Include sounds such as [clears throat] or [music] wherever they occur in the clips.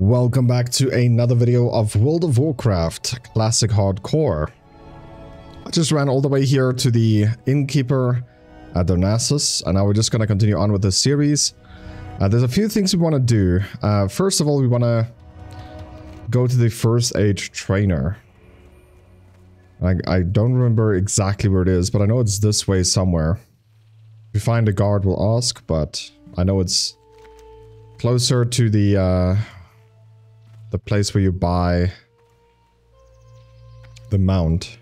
Welcome back to another video of World of Warcraft Classic Hardcore. I just ran all the way here to the Innkeeper at Darnassus, and now we're just going to continue on with this series. Uh, there's a few things we want to do. Uh, first of all, we want to go to the First Aid Trainer. I, I don't remember exactly where it is, but I know it's this way somewhere. If you find a guard, we'll ask, but I know it's closer to the uh, the place where you buy the mount.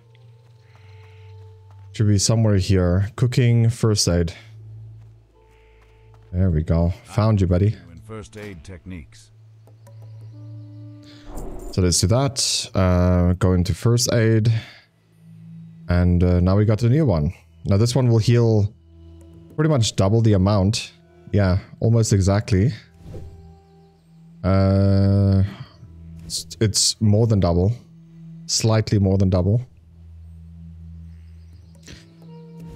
Should be somewhere here. Cooking, first aid. There we go. Found you, buddy. First aid techniques. So let's do that. Uh, go into first aid. And uh, now we got a new one. Now this one will heal pretty much double the amount. Yeah, almost exactly. Uh, it's, it's more than double. Slightly more than double.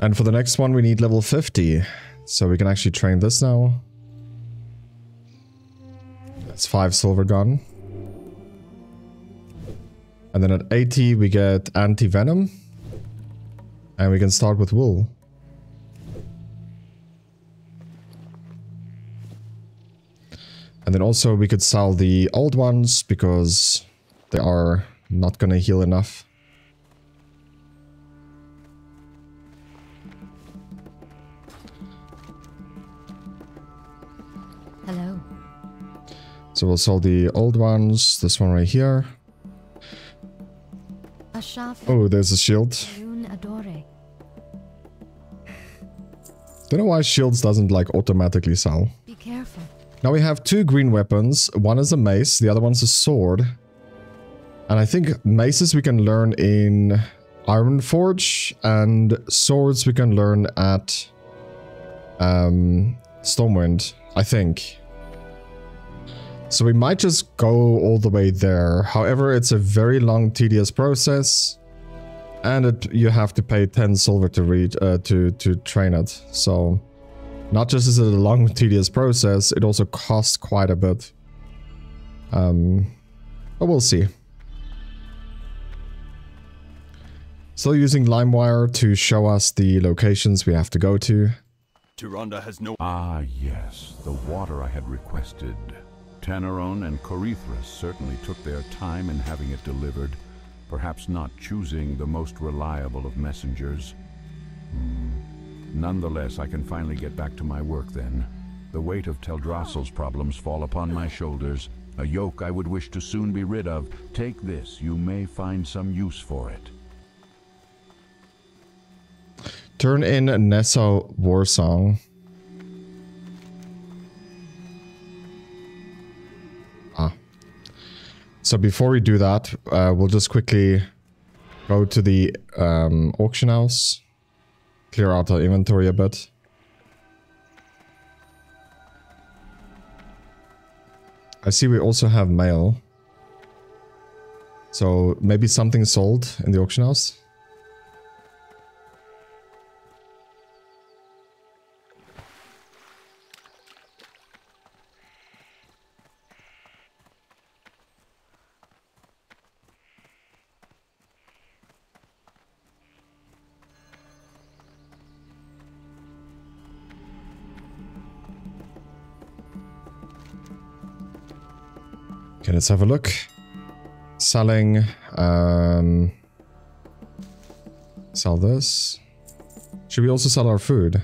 And for the next one, we need level 50. So we can actually train this now. That's 5 silver gun. And then at 80, we get anti-venom. And we can start with wool. And then also we could sell the old ones because they are not gonna heal enough. Hello. So we'll sell the old ones. This one right here. Oh, there's a shield. Don't know why shields doesn't like automatically sell. Now we have two green weapons. One is a mace, the other one's a sword. And I think maces we can learn in Ironforge and swords we can learn at um, Stormwind, I think. So we might just go all the way there. However, it's a very long, tedious process. And it, you have to pay 10 silver to read uh, to, to train it. So not just is it a long, tedious process, it also costs quite a bit. Um, but we'll see. Still using LimeWire to show us the locations we have to go to. Tyrande has no... Ah, yes, the water I had requested. Tanneron and Corethris certainly took their time in having it delivered, perhaps not choosing the most reliable of messengers. Hmm. Nonetheless, I can finally get back to my work then. The weight of Teldrassil's problems fall upon my shoulders, a yoke I would wish to soon be rid of. Take this, you may find some use for it. Turn in Nessa Warsong. Ah. So before we do that, uh, we'll just quickly go to the um, auction house. Clear out our inventory a bit. I see we also have mail. So maybe something sold in the auction house? Okay, let's have a look. Selling, um, sell this. Should we also sell our food?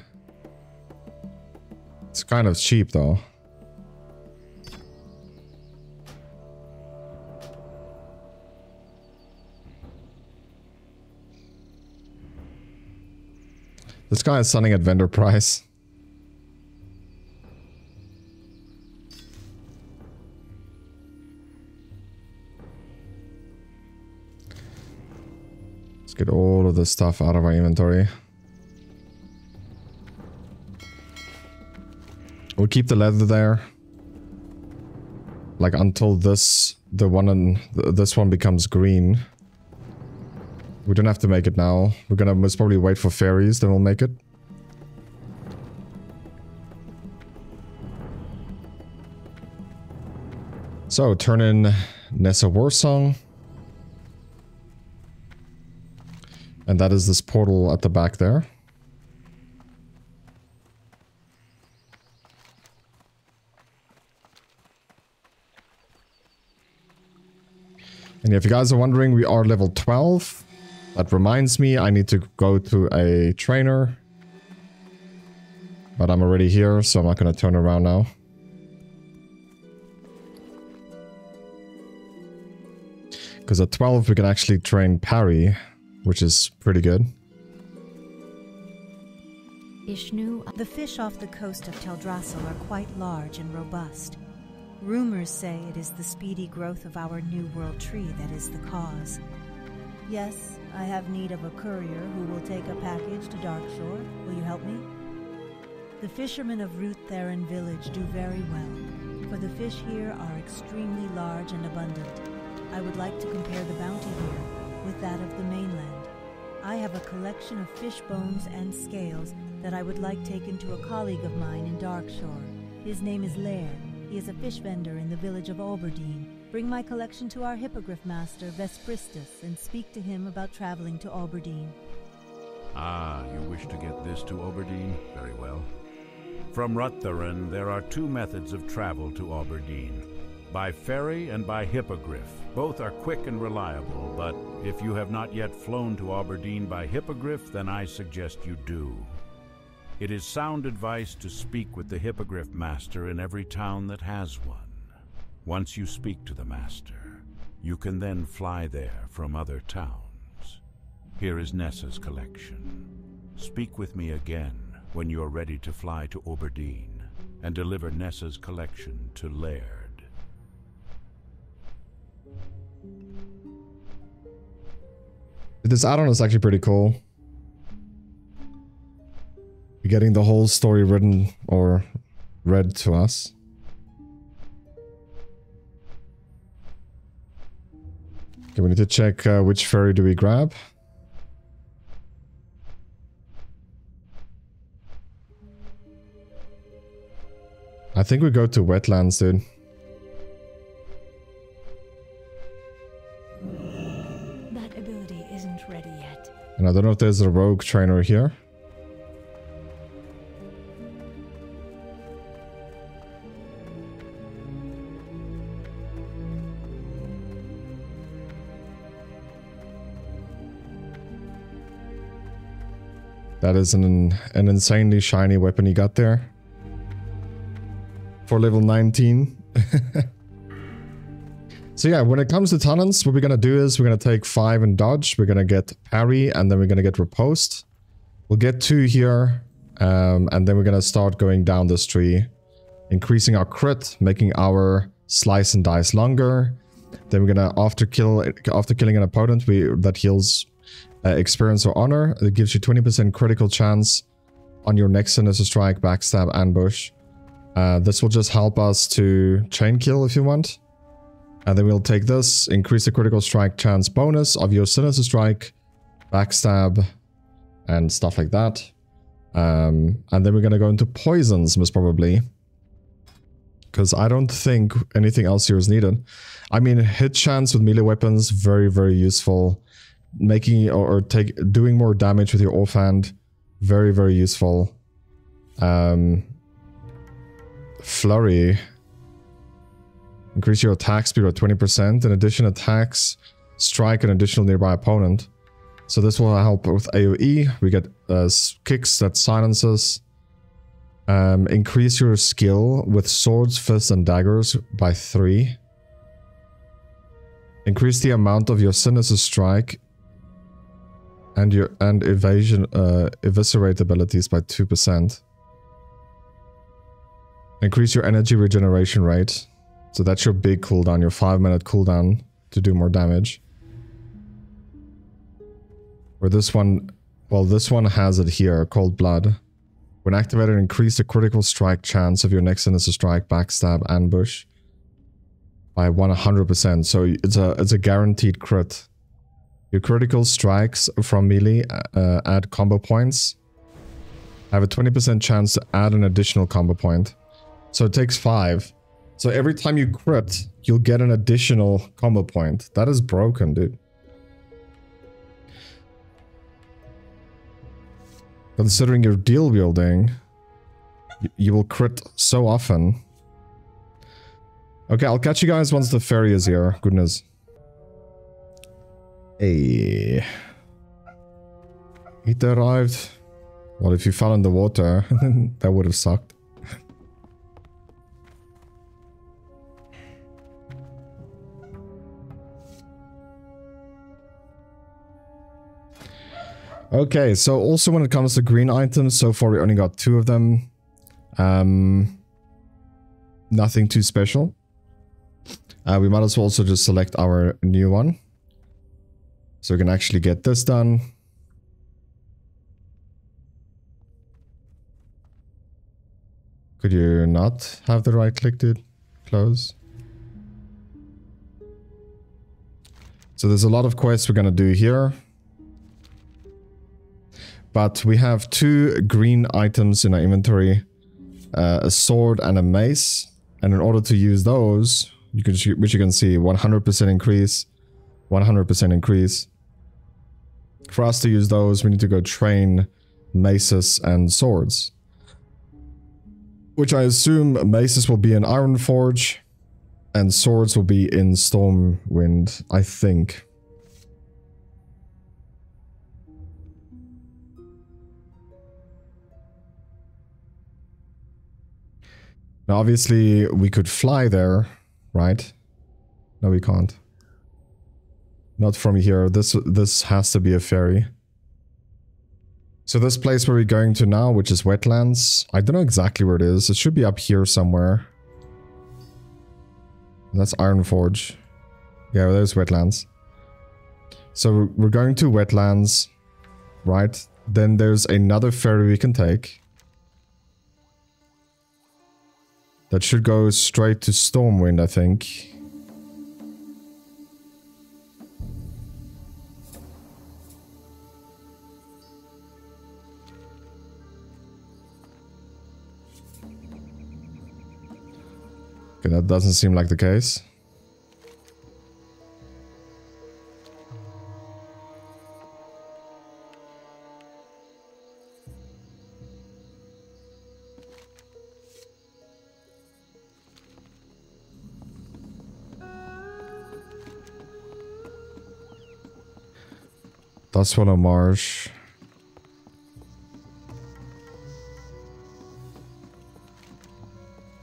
It's kind of cheap though. This guy is selling at vendor price. This stuff out of our inventory. We'll keep the leather there. Like until this, the one and this one becomes green. We don't have to make it now. We're gonna most probably wait for fairies, then we'll make it. So turn in Nessa Warsong. And that is this portal at the back there. And if you guys are wondering, we are level 12. That reminds me, I need to go to a trainer. But I'm already here, so I'm not going to turn around now. Because at 12 we can actually train parry, which is pretty good. Ishnu, The fish off the coast of Teldrassil are quite large and robust. Rumors say it is the speedy growth of our New World tree that is the cause. Yes, I have need of a courier who will take a package to Darkshore. Will you help me? The fishermen of Ruth Theron village do very well, for the fish here are extremely large and abundant. I would like to compare the bounty here with that of the mainland. I have a collection of fish bones and scales that I would like taken to a colleague of mine in Darkshore. His name is Laird. He is a fish vendor in the village of Auberdine. Bring my collection to our hippogriff master, Vesprystus, and speak to him about traveling to Auberdine. Ah, you wish to get this to Auberdine? Very well. From Rut'theran, there are two methods of travel to Auberdine. By ferry and by hippogriff. Both are quick and reliable, but if you have not yet flown to Auberdine by hippogriff, then I suggest you do. It is sound advice to speak with the hippogriff master in every town that has one. Once you speak to the master, you can then fly there from other towns. Here is Nessa's collection. Speak with me again when you are ready to fly to Auberdine and deliver Nessa's collection to Laird. This add-on is actually pretty cool. Getting the whole story written or read to us. Okay, we need to check uh, which ferry do we grab. I think we go to wetlands, dude. And I don't know if there's a rogue trainer here. That is an, an insanely shiny weapon he got there. For level 19. [laughs] So yeah, when it comes to talents, what we're gonna do is we're gonna take five and dodge. We're gonna get parry, and then we're gonna get riposte. We'll get two here, um, and then we're gonna start going down this tree, increasing our crit, making our slice and dice longer. Then we're gonna after kill after killing an opponent, we that heals uh, experience or honor. It gives you 20% critical chance on your next sinister strike, backstab, ambush. Uh, this will just help us to chain kill if you want. And then we'll take this, increase the critical strike chance bonus of your Sinister Strike, Backstab, and stuff like that. Um, and then we're going to go into Poisons, most probably. Because I don't think anything else here is needed. I mean, hit chance with melee weapons, very, very useful. Making or, or take doing more damage with your offhand, very, very useful. Um, flurry. Increase your attack speed by 20%. In addition, attacks strike an additional nearby opponent. So this will help with AoE. We get uh, kicks that silences. Um, increase your skill with swords, fists, and daggers by 3. Increase the amount of your sinister strike and your and evasion uh, eviscerate abilities by 2%. Increase your energy regeneration rate. So that's your big cooldown, your 5 minute cooldown to do more damage. Or this one, well this one has it here, Cold Blood. When activated, increase the critical strike chance of your next sinister strike, backstab, ambush by 100%. So it's a it's a guaranteed crit. Your critical strikes from melee uh, add combo points. Have a 20% chance to add an additional combo point. So it takes 5. So every time you crit, you'll get an additional combo point. That is broken, dude. Considering your dual wielding, y- you will crit so often. Okay, I'll catch you guys once the ferry is here. Goodness. Hey. It arrived. Well, if you fell in the water, [laughs] that would have sucked. Okay, so also when it comes to green items, so far we only got two of them. Um, nothing too special. Uh, we might as well also just select our new one. So we can actually get this done. Could you not have the right click, dude? Close. So there's a lot of quests we're gonna do here. But we have two green items in our inventory. Uh, a sword and a mace. And in order to use those, you can, which you can see, 100% increase, 100% increase. For us to use those, we need to go train maces and swords. Which I assume maces will be in Iron Forge and swords will be in Stormwind, I think. Now obviously we could fly there, right? No, we can't. Not from here. This this has to be a ferry. So this place where we're going to now, which is wetlands, I don't know exactly where it is. It should be up here somewhere. That's Ironforge. Yeah, there's wetlands. So we're going to wetlands, right? Then there's another ferry we can take. That should go straight to Stormwind, I think. Okay, that doesn't seem like the case. Dustwallow Marsh.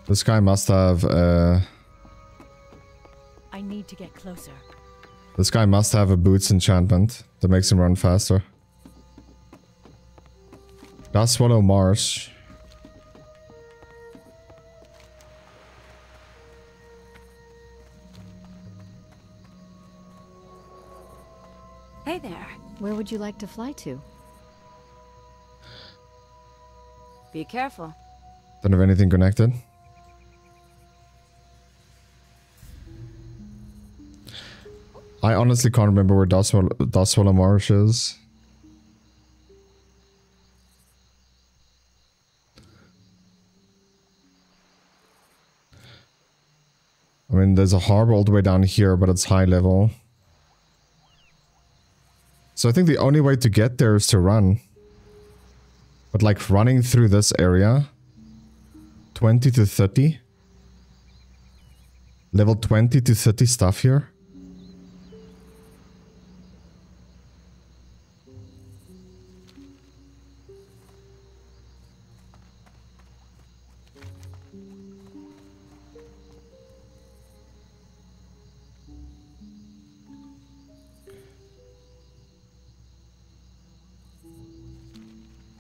This guy must have, uh... I need to get closer. This guy must have a boots enchantment that makes him run faster. Dustwallow Marsh. Hey would you like to fly to? Be careful. Don't have anything connected. I honestly can't remember where Dustwallow, Dustwallow Marsh is. I mean, there's a harbor all the way down here, but it's high level. So I think the only way to get there is to run. But like running through this area, 20 to 30. Level 20 to 30 stuff here.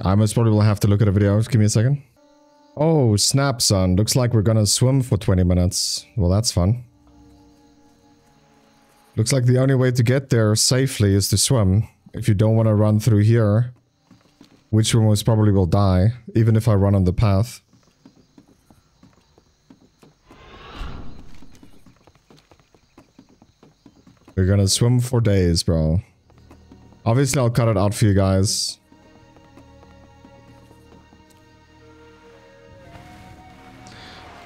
I most probably will have to look at a video. Give me a second. Oh, snap, son. Looks like we're gonna swim for 20 minutes. Well, that's fun. Looks like the only way to get there safely is to swim. If you don't want to run through here, which we most probably will die, even if I run on the path. We're gonna swim for days, bro. Obviously, I'll cut it out for you guys.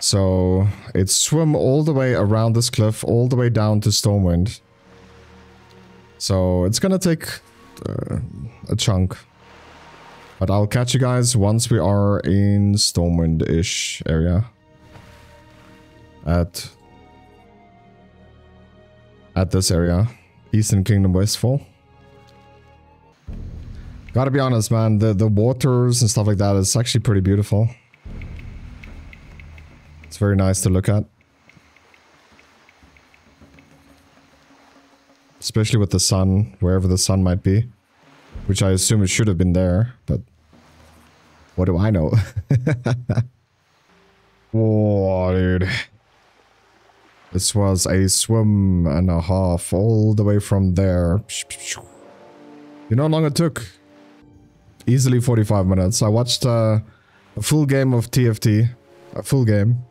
So it's swim all the way around this cliff, all the way down to Stormwind. So it's gonna take uh, a chunk. But I'll catch you guys once we are in Stormwind-ish area. At... At this area. Eastern Kingdom Westfall. Gotta be honest, man. The, the waters and stuff like that is actually pretty beautiful. It's very nice to look at. Especially with the sun, wherever the sun might be. Which I assume it should have been there, but... What do I know? [laughs] Whoa, dude. This was a swim and a half all the way from there. You know how long it took? Easily 45 minutes. I watched uh, a full game of TFT. A full game.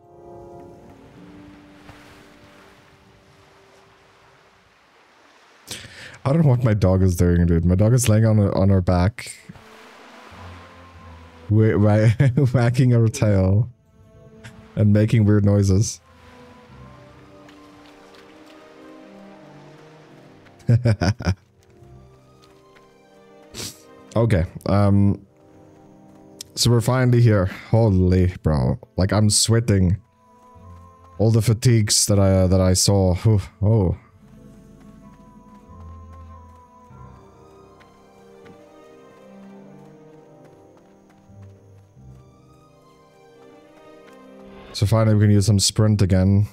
I don't know what my dog is doing, dude. My dog is laying on her, on her back. whacking [laughs] her tail. And making weird noises. [laughs] okay, um... So we're finally here. Holy, bro. Like, I'm sweating. All the fatigues that I, that I saw. Oh. So finally we can use some sprint again.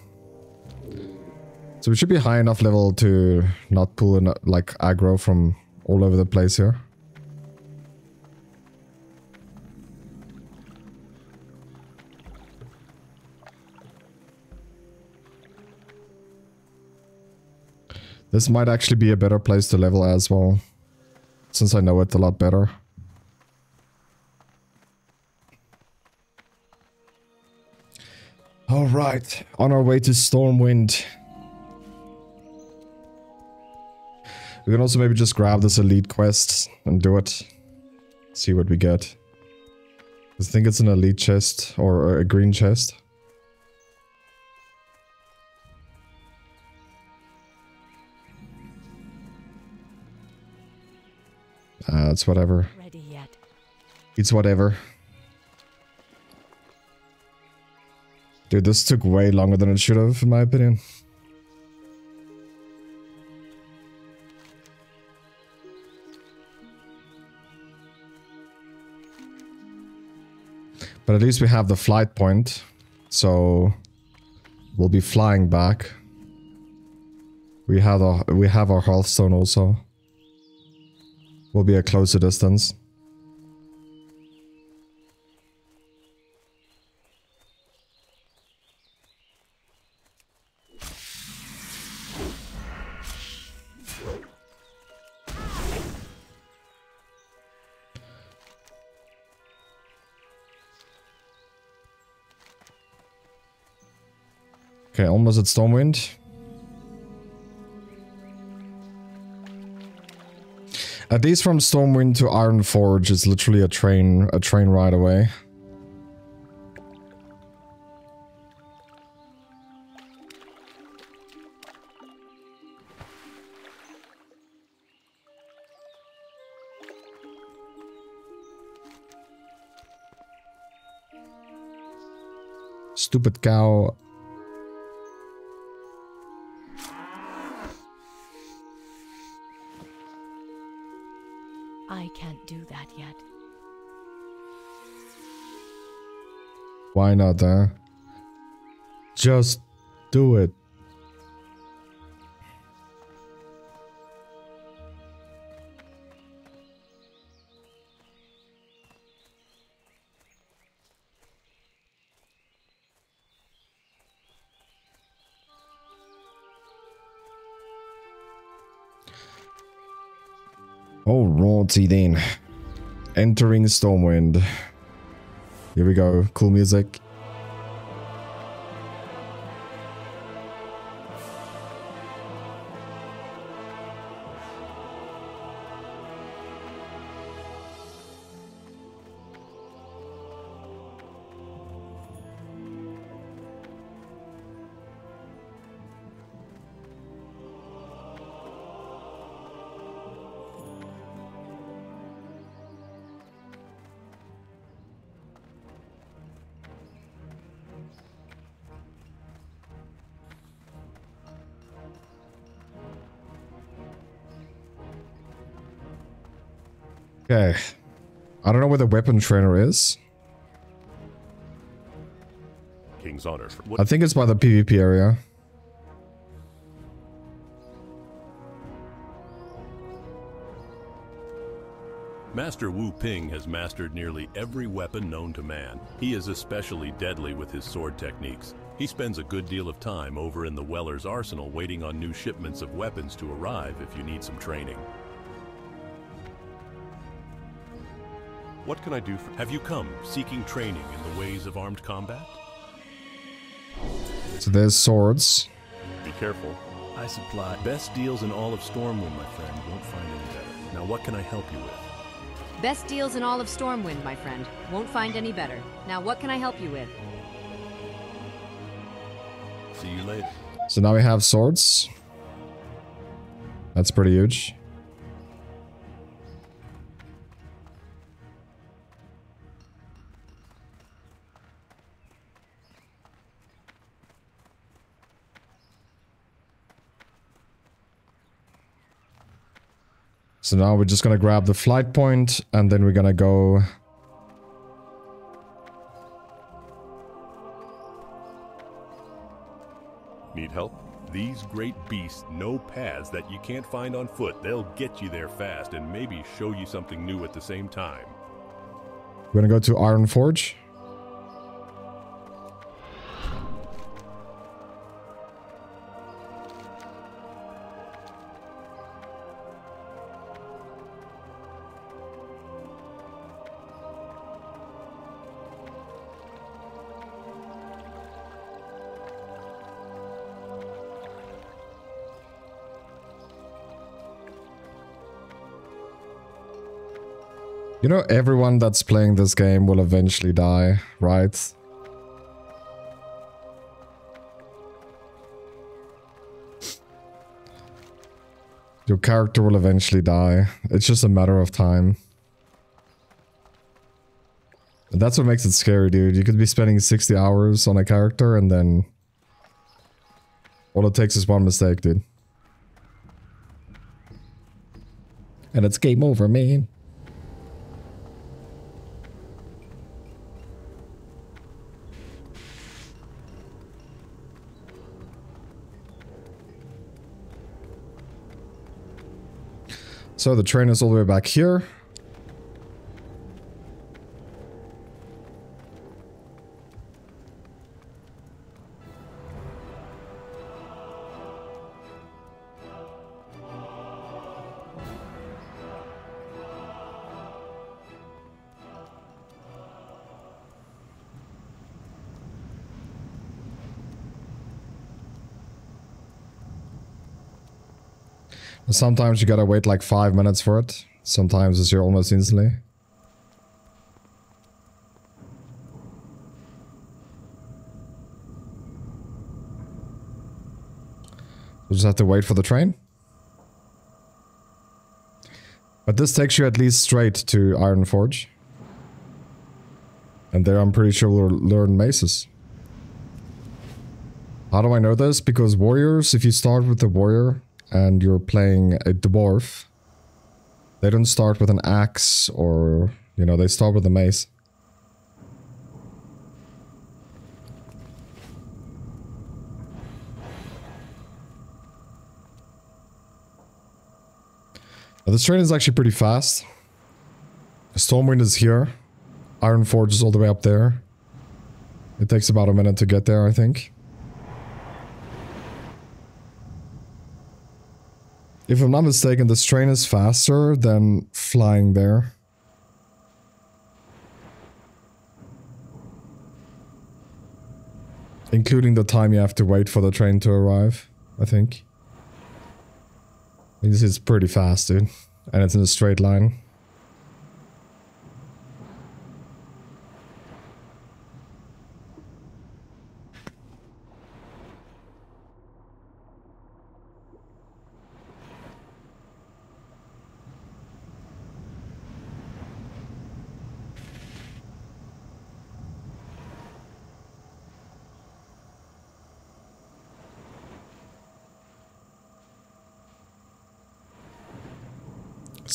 So we should be high enough level to not pull in like aggro from all over the place here. This might actually be a better place to level as well. Since I know it a lot better. All right, on our way to Stormwind. We can also maybe just grab this elite quest and do it. See what we get. I think it's an elite chest or a green chest. Uh, it's whatever. Ready yet? It's whatever. Dude, this took way longer than it should have, in my opinion. But at least we have the flight point. So we'll be flying back. We have our we have our Hearthstone also. We'll be a closer distance. Okay, almost at Stormwind. At least from Stormwind to Ironforge is literally a train, a train ride away. Stupid cow. Why not, huh? Just do it. Oh, Alrighty then. Entering Stormwind. Here we go. Cool music. Weapon trainer is. King's honor. I think it's by the PvP area. Master Woo Ping has mastered nearly every weapon known to man. He is especially deadly with his sword techniques. He spends a good deal of time over in the Weller's arsenal waiting on new shipments of weapons to arrive if you need some training. What can I do for... Have you come seeking training in the ways of armed combat? So there's swords. Be careful. I supply best deals in all of Stormwind, my friend. Won't find any better. Now what can I help you with? Best deals in all of Stormwind, my friend. Won't find any better. Now, what can I help you with? See you later. So now we have swords. That's pretty huge. So now we're just gonna grab the flight point and then we're gonna go Need help? These great beasts know paths that you can't find on foot. They'll get you there fast and maybe show you something new at the same time. We're gonna go to Iron Forge. You know, everyone that's playing this game will eventually die, right? Your character will eventually die. It's just a matter of time. And that's what makes it scary, dude. You could be spending 60 hours on a character and then... All it takes is one mistake, dude. And it's game over, man. So the train is all the way back here. Sometimes you gotta wait like five minutes for it. Sometimes it's here almost instantly. We'll just have to wait for the train. But this takes you at least straight to Iron Forge. And there I'm pretty sure we'll learn maces. How do I know this? Because warriors, if you start with the warrior, and you're playing a dwarf, they don't start with an axe or, you know, they start with a mace. Now, this train is actually pretty fast. Stormwind is here. Iron Forge is all the way up there. It takes about a minute to get there, I think. If I'm not mistaken, this train is faster than flying there. Including the time you have to wait for the train to arrive, I think. This is pretty fast, dude. And it's in a straight line.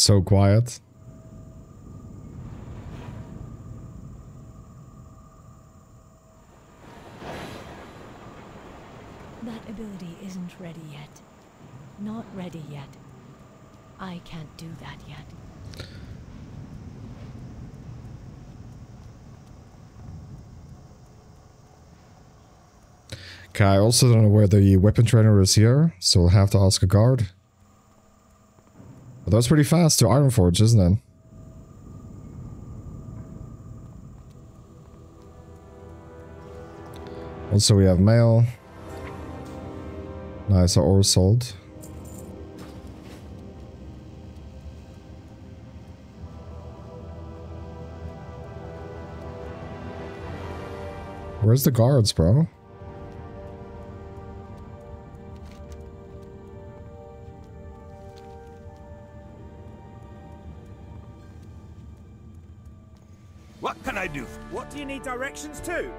so quiet. That ability isn't ready yet. Not ready yet. I can't do that yet. Okay, I also don't know whether the weapon trainer is here, so we'll have to ask a guard. That's pretty fast to Ironforge, isn't it? Also, we have mail. Nice, ore sold. Where's the guards, bro? Do? You need directions too?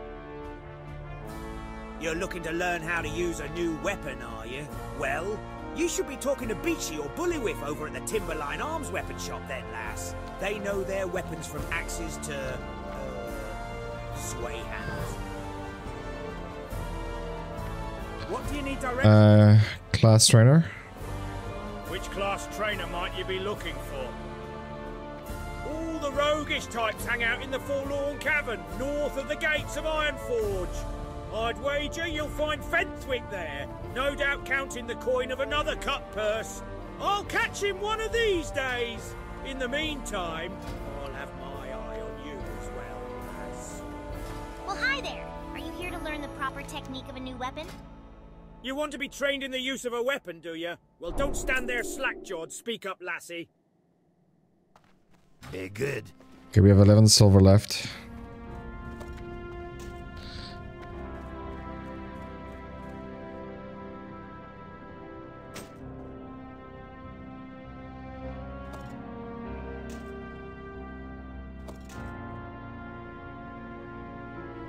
You're looking to learn how to use a new weapon, are you? Well, you should be talking to Bixi or Buliwyf over at the Timberline Arms Weapon Shop then, lass. They know their weapons from axes to... Uh, sway hands. What do you need directions? Uh, class trainer. Which class trainer might you be looking for? Roguish types hang out in the Forlorn Cavern, north of the gates of Ironforge. I'd wager you'll find Fenthwick there, no doubt counting the coin of another cut purse. I'll catch him one of these days. In the meantime, I'll have my eye on you as well, lass. Well, hi there. Are you here to learn the proper technique of a new weapon? You want to be trained in the use of a weapon, do you? Well, don't stand there slack-jawed. Speak up, lassie. Very good. Okay, we have 11 silver left.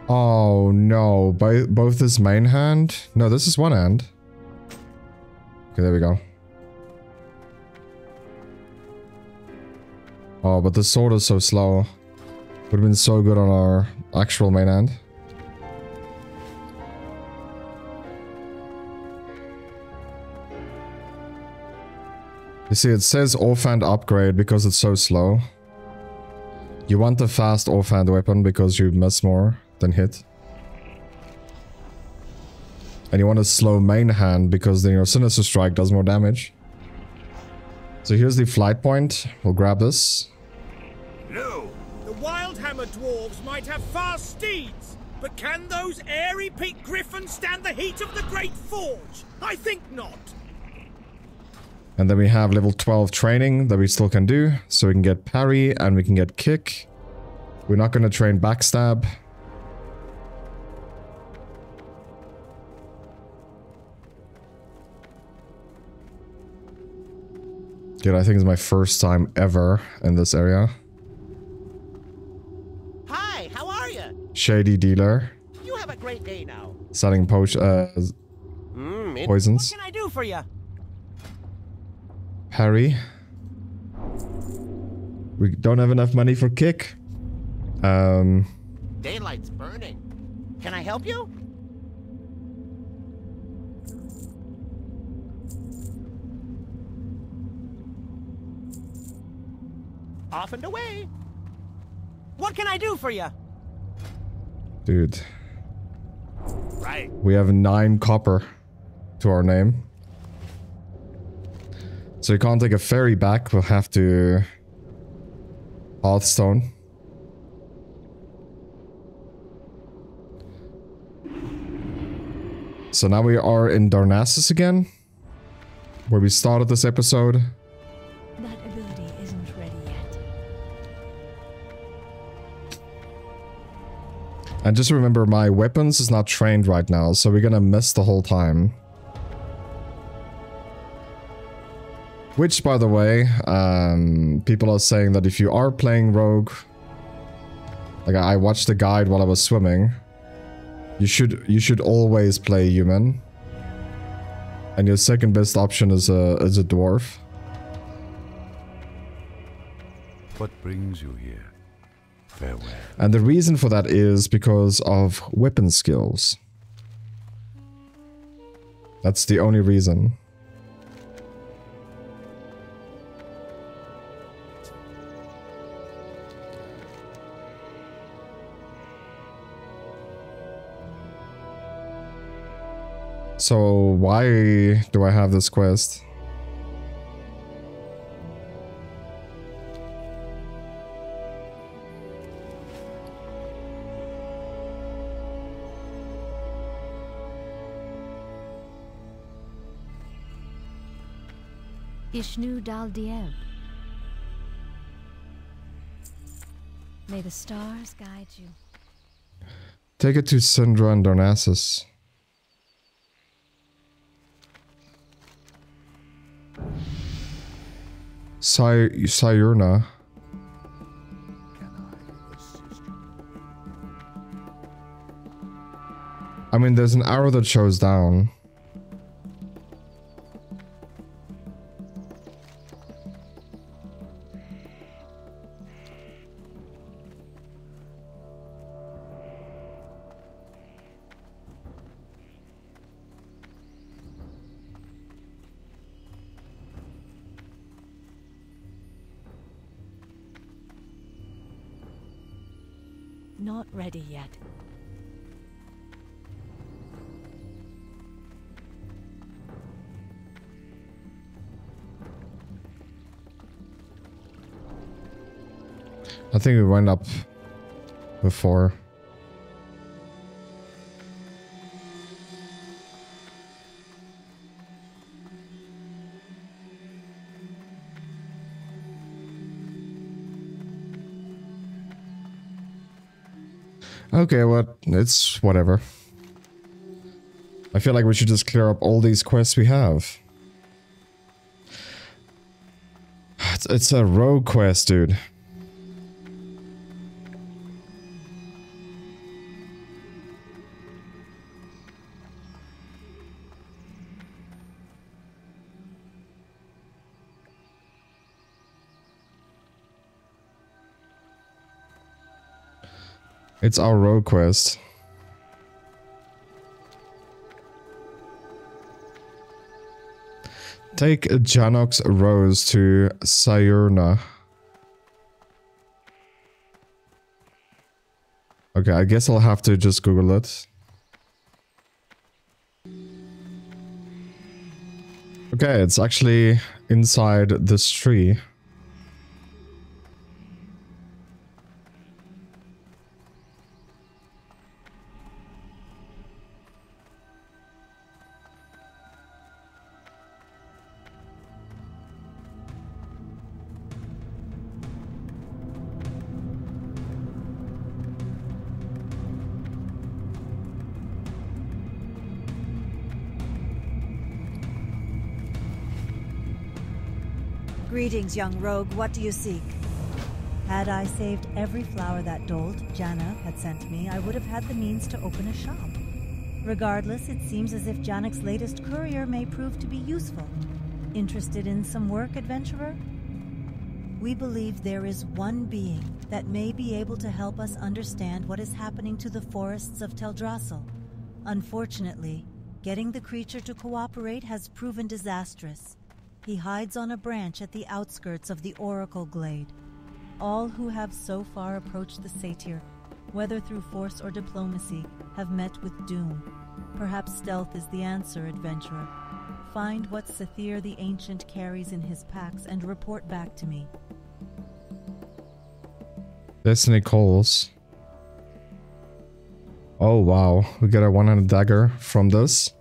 Oh no, Bo both this main hand? No, this is one hand. Okay, there we go. Oh, but the sword is so slow. Would have been so good on our actual main hand. You see, it says offhand upgrade because it's so slow. You want the fast offhand weapon because you miss more than hit. And you want a slow main hand because then your Sinister Strike does more damage. So here's the flight point. We'll grab this. No! The Wildhammer dwarves might have fast steeds, but can those airy peaked griffins stand the heat of the Great Forge? I think not. And then we have level 12 training that we still can do. So we can get parry and we can get kick. We're not going to train backstab. Dude, I think it's my first time ever in this area. Hi, how are you? Shady dealer. You have a great day now. Selling potion, uh, Mm, Poisons. What can I do for you? Harry. We don't have enough money for kick. Um, Daylight's burning. Can I help you? Off and away. What can I do for you? dude. Right. We have nine copper to our name. So you can't take a ferry back, we'll have to... Hearthstone. So now we are in Darnassus again. Where we started this episode. And just remember, my weapons is not trained right now, so we're gonna miss the whole time. Which, by the way, um, people are saying that if you are playing Rogue, like I watched the guide while I was swimming, you should you should always play human, and your second best option is a is a dwarf. What brings you here? Farewell. And the reason for that is because of weapon skills. That's the only reason. So why do I have this quest? Ishnu Dal Dieb. May the stars guide you. Take it to Syndra and Darnassus. Sy Syurna. I mean, there's an arrow that shows down. Before. Okay, well, it's whatever. I feel like we should just clear up all these quests we have. [sighs] It's, it's a rogue quest, dude. It's our road quest. Take Jannok's Rose to Syurna. Okay, I guess I'll have to just Google it. Okay, it's actually inside this tree. Young rogue. What do you seek? Had I saved every flower that Dolt, Jannok, had sent me, I would have had the means to open a shop. Regardless, it seems as if Jannok's latest courier may prove to be useful. Interested in some work, adventurer? We believe there is one being that may be able to help us understand what is happening to the forests of Teldrassil. Unfortunately, getting the creature to cooperate has proven disastrous. He hides on a branch at the outskirts of the Oracle Glade. All who have so far approached the satyr, whether through force or diplomacy, have met with doom. Perhaps stealth is the answer, adventurer. Find what Sethir the Ancient carries in his packs and report back to me. Destiny Nicole's. Oh wow, we get a 100 dagger from this.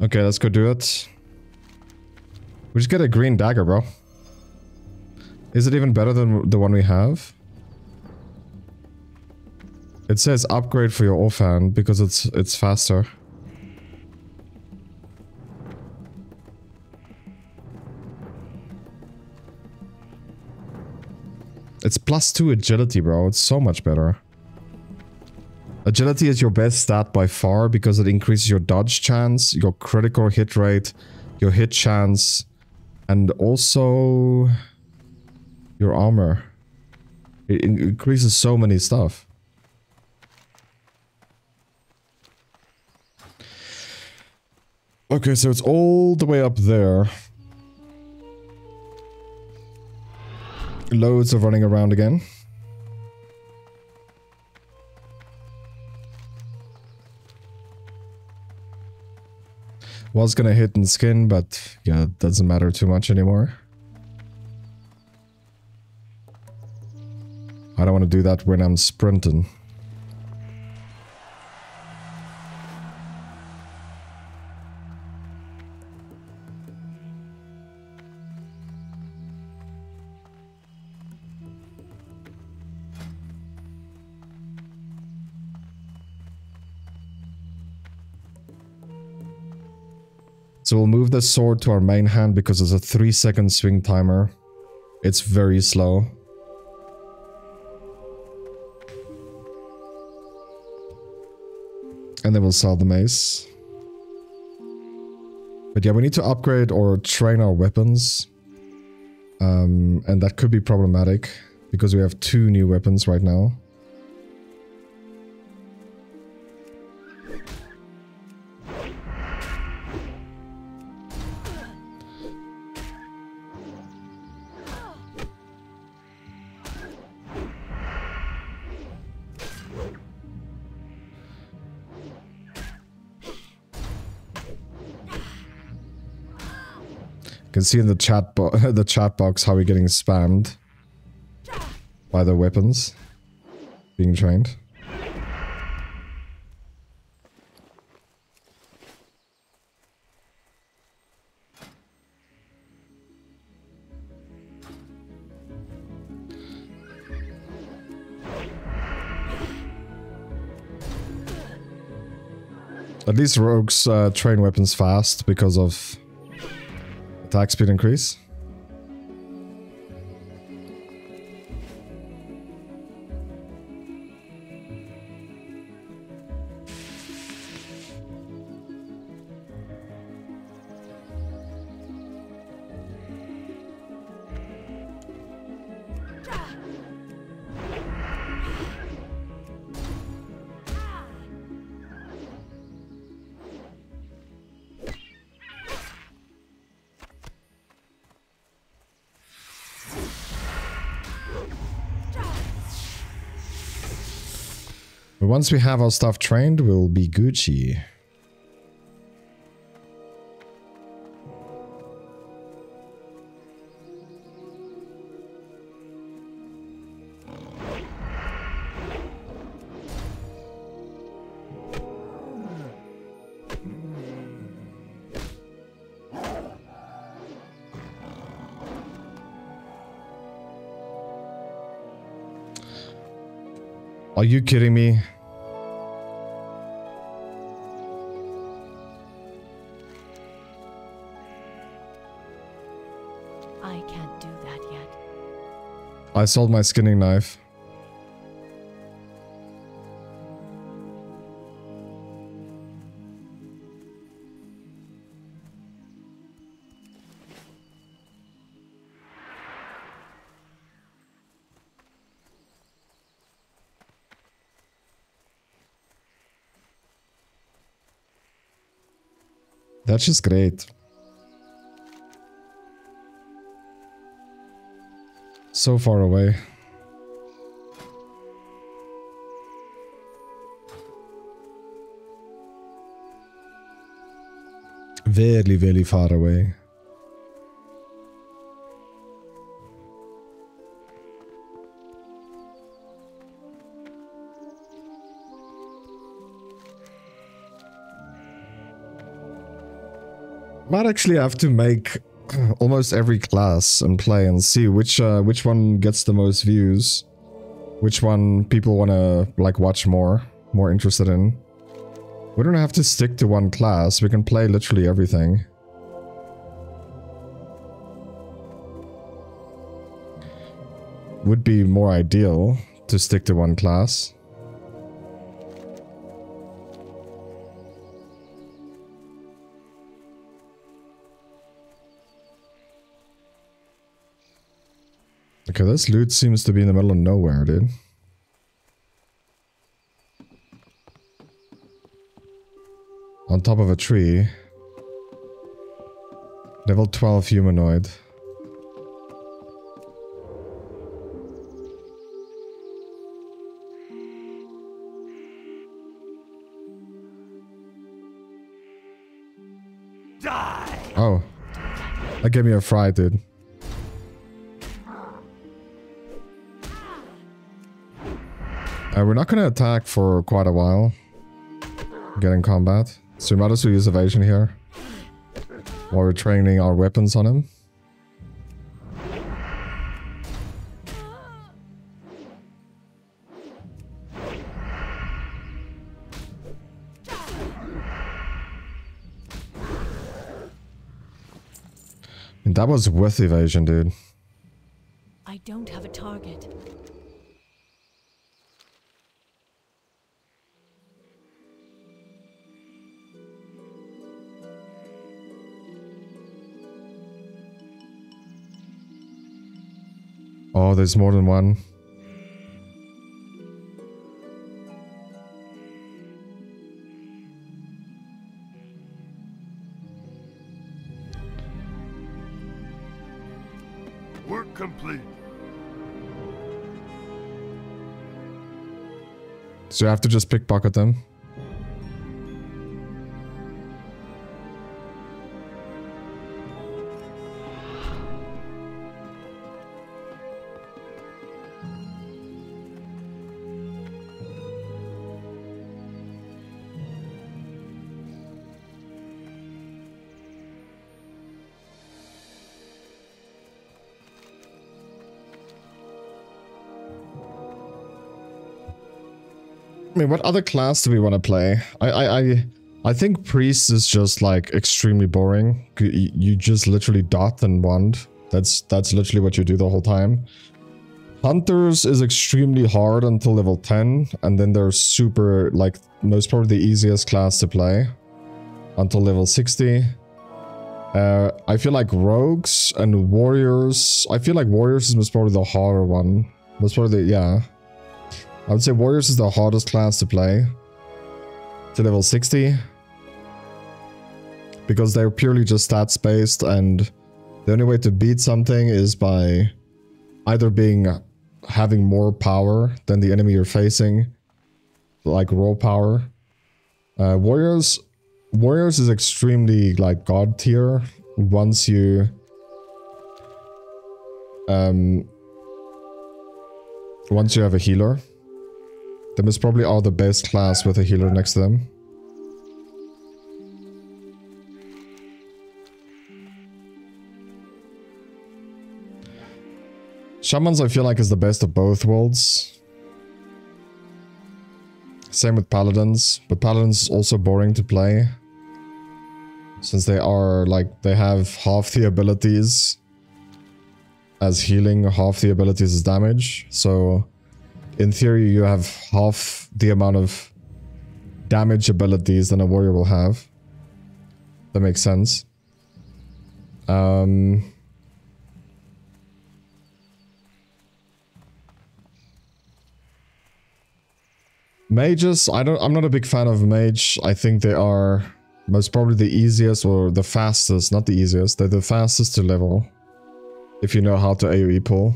Okay, let's go do it. We just get a green dagger, bro. Is it even better than the one we have? It says upgrade for your orphan because it's it's faster. It's plus two agility, bro. It's so much better. Agility is your best stat by far because it increases your dodge chance, your critical hit rate, your hit chance, and also your armor. It increases so many stuff. Okay, so it's all the way up there. Loads of running around again. Was gonna hit in skin, but yeah, it doesn't matter too much anymore. I don't want to do that when I'm sprinting. So we'll move the sword to our main hand because it's a 3 second swing timer. It's very slow. And then we'll sell the mace. But yeah, we need to upgrade or train our weapons. Um, and that could be problematic because we have two new weapons right now. Can see in the chat [laughs] the chat box how we're getting spammed by the weapons being trained. At least rogues uh, train weapons fast because of Attack speed increase. Once we have our stuff trained, we'll be Gucci. Are you kidding me? I sold my skinning knife. That's just great. So far away. Very, very far away. Might actually have to make [clears throat] almost every class and play and see which uh, which one gets the most views, which one people want to like watch more, more interested in. We don't have to stick to one class, we can play literally everything. Would be more ideal to stick to one class. Okay, this loot seems to be in the middle of nowhere, dude. On top of a tree. Level 12 humanoid. Die! Oh. That gave me a fright, dude. Uh, we're not going to attack for quite a while. Get in combat. So we might as well use evasion here. While we're training our weapons on him. And that was with evasion, dude. There's more than one. Work complete. So you have to just pickpocket them. Mean, what other class do we want to play? I, I, I, I think priest is just like extremely boring. You, you just literally dot and wand. That's that's literally what you do the whole time. Hunters is extremely hard until level 10, and then they're super like most probably the easiest class to play until level 60. Uh, I feel like rogues and warriors. I feel like warriors is most probably the harder one. Most probably, the, yeah. I would say Warriors is the hardest class to play. To level 60. Because they're purely just stats based and the only way to beat something is by either being having more power than the enemy you're facing. Like raw power. Uh, Warriors Warriors is extremely like god tier once you um once you have a healer. Them is probably all the best class with a healer next to them. Shamans I feel like is the best of both worlds. Same with Paladins, but Paladins is also boring to play. Since they are like, they have half the abilities as healing, half the abilities as damage. So in theory, you have half the amount of damage abilities than a warrior will have. That makes sense. Um, mages, I don't. I'm not a big fan of mage. I think they are most probably the easiest or the fastest. Not the easiest. They're the fastest to level. If you know how to AoE pull.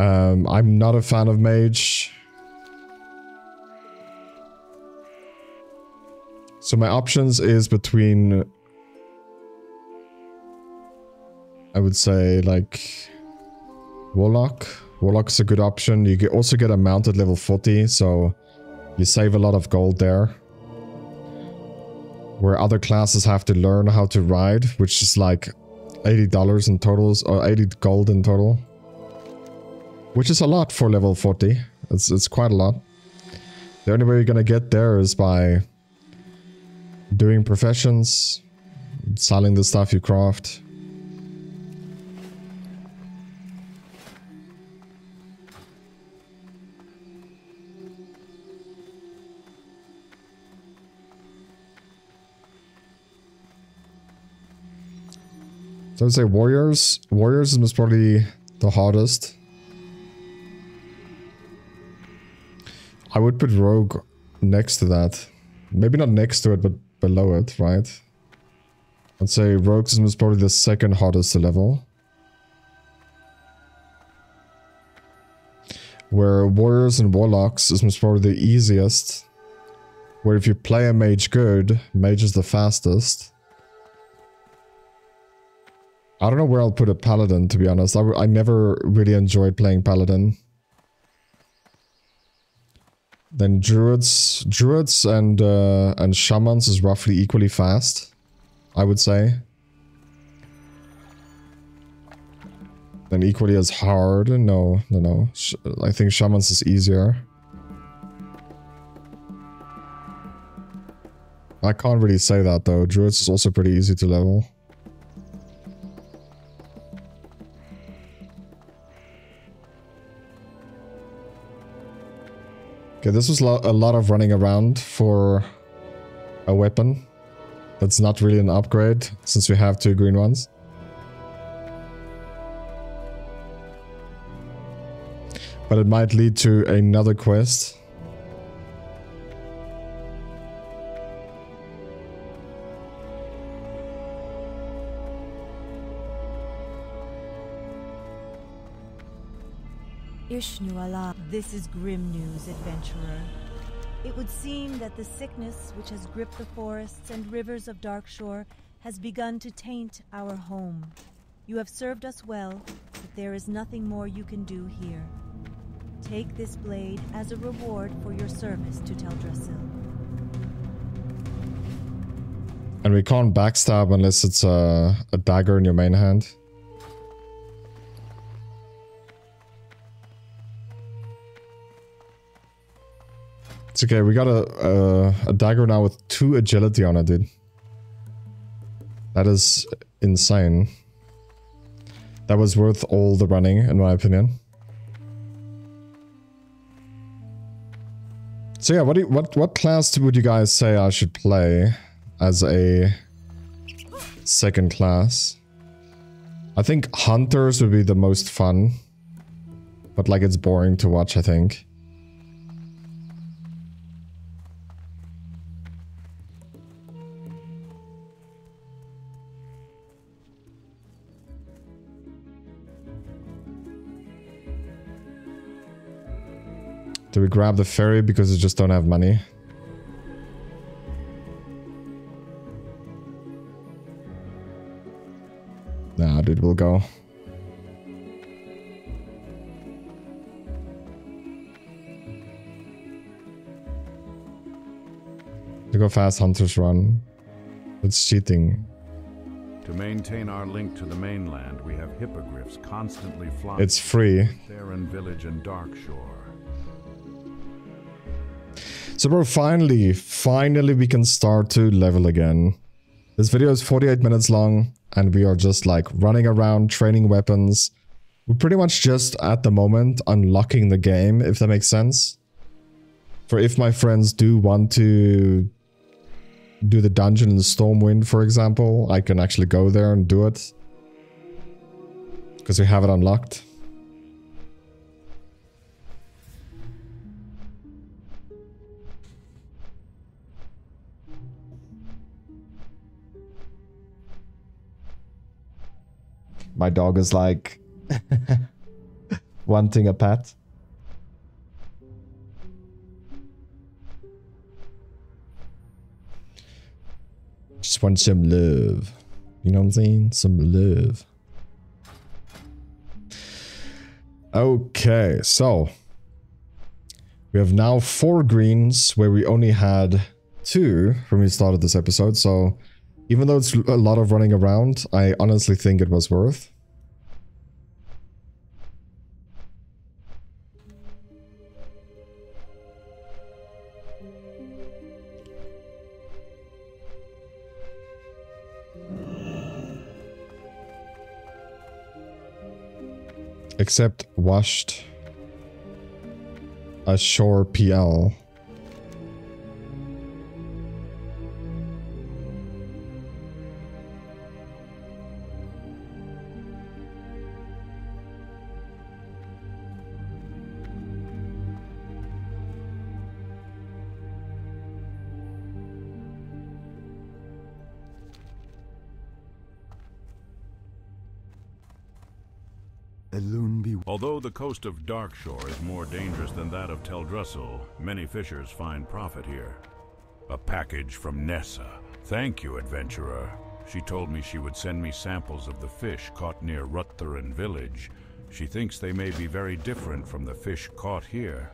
Um, I'm not a fan of mage. So my options is between... I would say like... Warlock. Warlock is a good option. You also get a mounted level 40, so you save a lot of gold there. Where other classes have to learn how to ride, which is like $80 in totals, or 80 gold in total. Which is a lot for level 40. It's, it's quite a lot. The only way you're gonna get there is by doing professions, selling the stuff you craft. So I would say warriors. Warriors is probably the hardest. I would put rogue next to that. Maybe not next to it, but below it, right? I'd say rogues is probably the second hardest to level. Where warriors and warlocks is probably the easiest. Where if you play a mage good, mage is the fastest. I don't know where I'll put a paladin, to be honest. I, I never really enjoyed playing paladin. Then druids, druids and uh, and shamans is roughly equally fast, I would say. Then equally as hard. No, no, no. Sh I think shamans is easier. I can't really say that though. Druids is also pretty easy to level. Okay, this was lo a lot of running around for a weapon. That's not really an upgrade, since we have two green ones. But it might lead to another quest. Ishnu this is grim news, adventurer. It would seem that the sickness which has gripped the forests and rivers of Darkshore has begun to taint our home. You have served us well, but there is nothing more you can do here. Take this blade as a reward for your service to Teldrassil. And we can't backstab unless it's a, a dagger in your main hand. It's okay, we got a, a, a dagger now with two agility on it, dude. That is insane. That was worth all the running, in my opinion. So yeah, what you, what what class would you guys say I should play as a second class? I think hunters would be the most fun, but like it's boring to watch. I think. Do we grab the ferry because we just don't have money? Nah, dude, we'll go. To go fast, hunters run. It's cheating. To maintain our link to the mainland, we have hippogriffs constantly flying. It's free. Theron Village and Darkshore. So bro, finally, finally we can start to level again. This video is 48 minutes long and we are just like running around training weapons. We're pretty much just at the moment unlocking the game, if that makes sense. For if my friends do want to do the dungeon in the Stormwind, for example, I can actually go there and do it. Because we have it unlocked. My dog is like [laughs] wanting a pet. Just want some love. You know what I'm saying? Some love. Okay, so we have now four greens where we only had two when we started this episode. So even though it's a lot of running around, I honestly think it was worth. Except washed ashore PL. The coast of Darkshore is more dangerous than that of Teldrassil, many fishers find profit here. A package from Nessa. Thank you, adventurer. She told me she would send me samples of the fish caught near Rut'theran village. She thinks they may be very different from the fish caught here.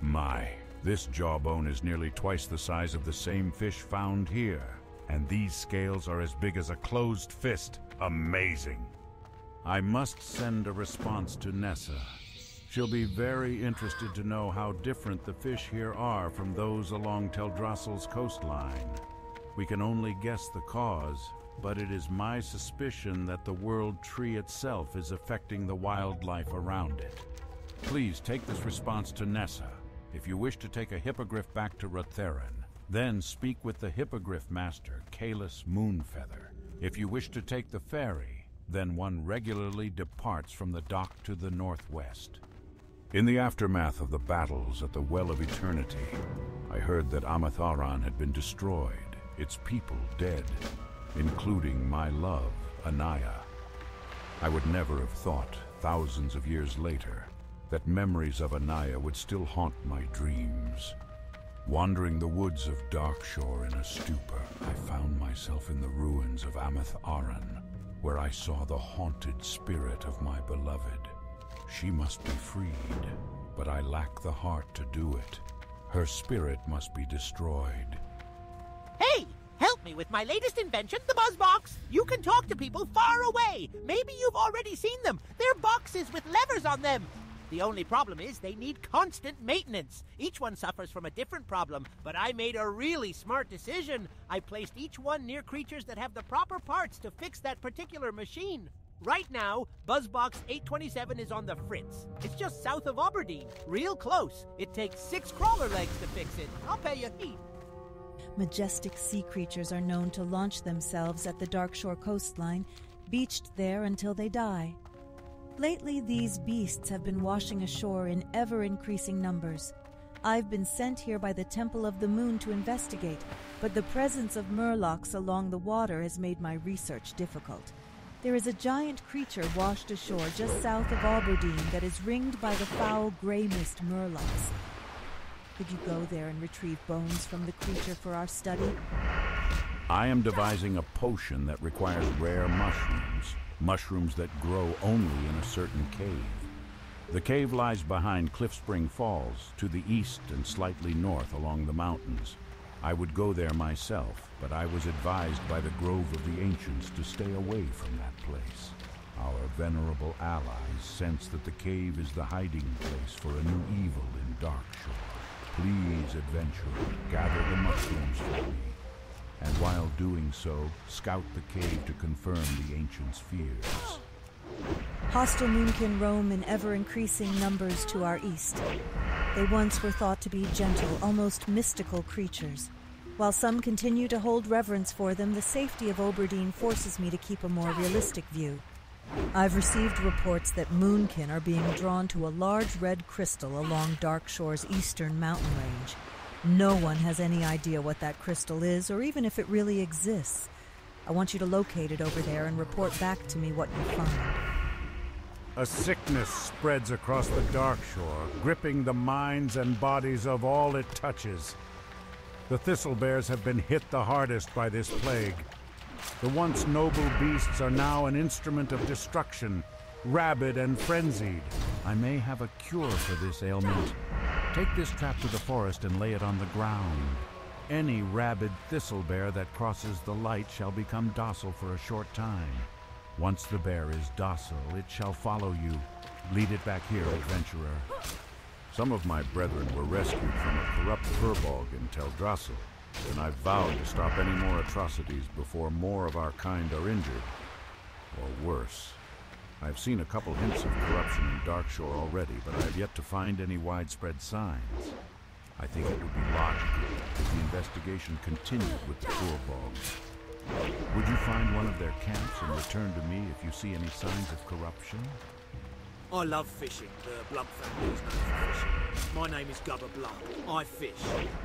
My, this jawbone is nearly twice the size of the same fish found here. And these scales are as big as a closed fist. Amazing. I must send a response to Nessa. She'll be very interested to know how different the fish here are from those along Teldrassil's coastline. We can only guess the cause, but it is my suspicion that the world tree itself is affecting the wildlife around it. Please take this response to Nessa. If you wish to take a hippogriff back to Rut'theran, then speak with the hippogriff master, Caylais Moonfeather. If you wish to take the ferry, then one regularly departs from the dock to the northwest. In the aftermath of the battles at the Well of Eternity, I heard that Ameth'Aran had been destroyed, its people dead, including my love, Anaya. I would never have thought, thousands of years later, that memories of Anaya would still haunt my dreams. Wandering the woods of Darkshore in a stupor, I found myself in the ruins of Amath Aran, where I saw the haunted spirit of my beloved. She must be freed, but I lack the heart to do it. Her spirit must be destroyed. Hey! Help me with my latest invention, the Buzzbox! You can talk to people far away! Maybe you've already seen them! They're boxes with levers on them! The only problem is they need constant maintenance. Each one suffers from a different problem, but I made a really smart decision. I placed each one near creatures that have the proper parts to fix that particular machine. Right now, Buzzbox 827 is on the Fritz. It's just south of Auberdine, real close. It takes six crawler legs to fix it. I'll pay you heat. Majestic sea creatures are known to launch themselves at the Darkshore coastline, beached there until they die. Lately, these beasts have been washing ashore in ever increasing numbers. I've been sent here by the Temple of the Moon to investigate, but the presence of murlocs along the water has made my research difficult. There is a giant creature washed ashore just south of Auberdine that is ringed by the foul Greymist murlocs. Could you go there and retrieve bones from the creature for our study? I am devising a potion that requires rare mushrooms, mushrooms that grow only in a certain cave. The cave lies behind Cliffspring Falls, to the east and slightly north along the mountains. I would go there myself, but I was advised by the Grove of the Ancients to stay away from that place. Our venerable allies sense that the cave is the hiding place for a new evil in Darkshore. Please, adventurer, gather the mushrooms for me. And while doing so, scout the cave to confirm the ancients' fears. Hostile moonkin roam in ever increasing numbers to our east. They once were thought to be gentle, almost mystical creatures. While some continue to hold reverence for them, the safety of Auberdine forces me to keep a more realistic view. I've received reports that moonkin are being drawn to a large red crystal along Darkshore's eastern mountain range. No one has any idea what that crystal is, or even if it really exists. I want you to locate it over there and report back to me what you find. A sickness spreads across the dark shore, gripping the minds and bodies of all it touches. The thistle bears have been hit the hardest by this plague. The once noble beasts are now an instrument of destruction, rabid and frenzied. I may have a cure for this ailment. Take this trap to the forest and lay it on the ground. Any rabid thistle bear that crosses the light shall become docile for a short time. Once the bear is docile, it shall follow you. Lead it back here, adventurer. Some of my brethren were rescued from a corrupt furbolg in Teldrassil, and I've vowed to stop any more atrocities before more of our kind are injured. Or worse. I've seen a couple hints of corruption in Darkshore already, but I've yet to find any widespread signs. I think it would be logical if the investigation continued with the Furbolgs. Would you find one of their camps and return to me if you see any signs of corruption? I love fishing. The Blump family is known for fishing. My name is Gubber Blump. I fish.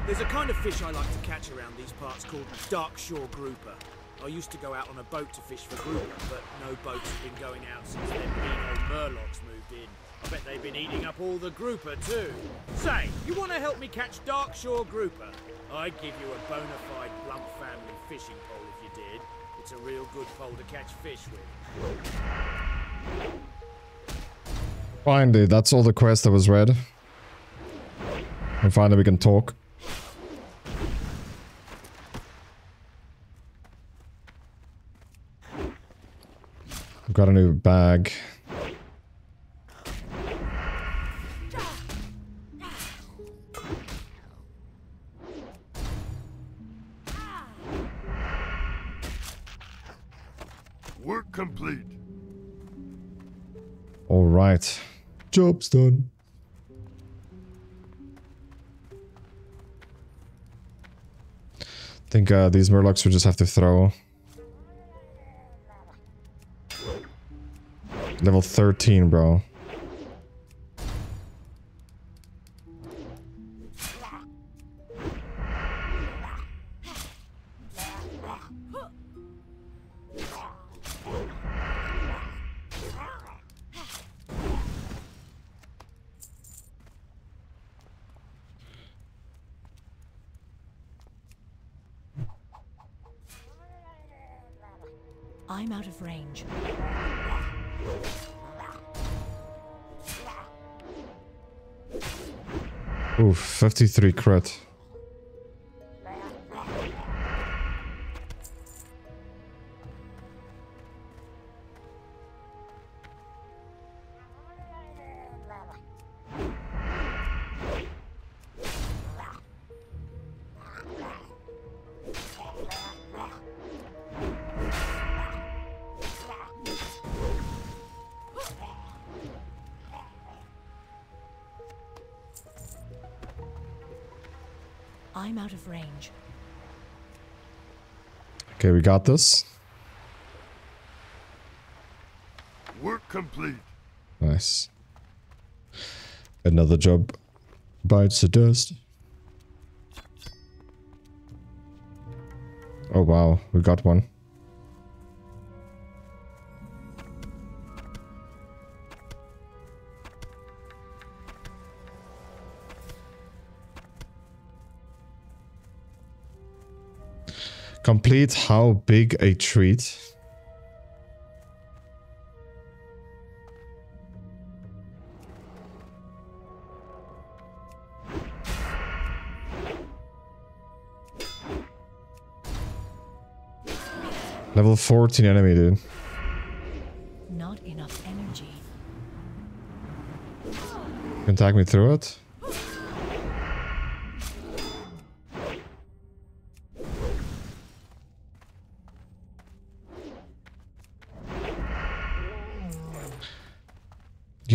There's a kind of fish I like to catch around these parts called Darkshore Grouper. I used to go out on a boat to fish for grouper, but no boats have been going out since them Beano Murlocs moved in. I bet they've been eating up all the grouper too. Say, you want to help me catch Darkshore grouper? I'd give you a bona fide Blump family fishing pole if you did. It's a real good pole to catch fish with. Finally, that's all the quest that was read. And finally we can talk. I've got a new bag. Work complete. All right. Job's done. I think uh, these Murlocs we just have to throw. Level 13, bro. I'm out of range. Oof, 53 crit. I'm out of range. Okay, we got this. Work complete. Nice. Another job bites the dust. Oh wow, we got one. Complete how big a treat? Level 14 enemy, dude. Not enough energy. You can tag me through it?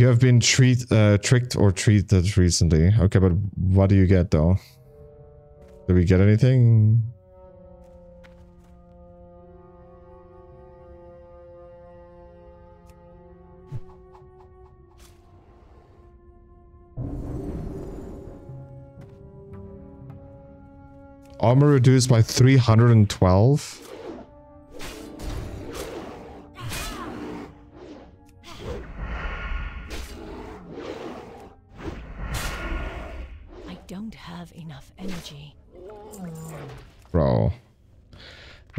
You have been treat, uh, tricked or treated recently. Okay, but what do you get though? Did we get anything? Armor reduced by 312?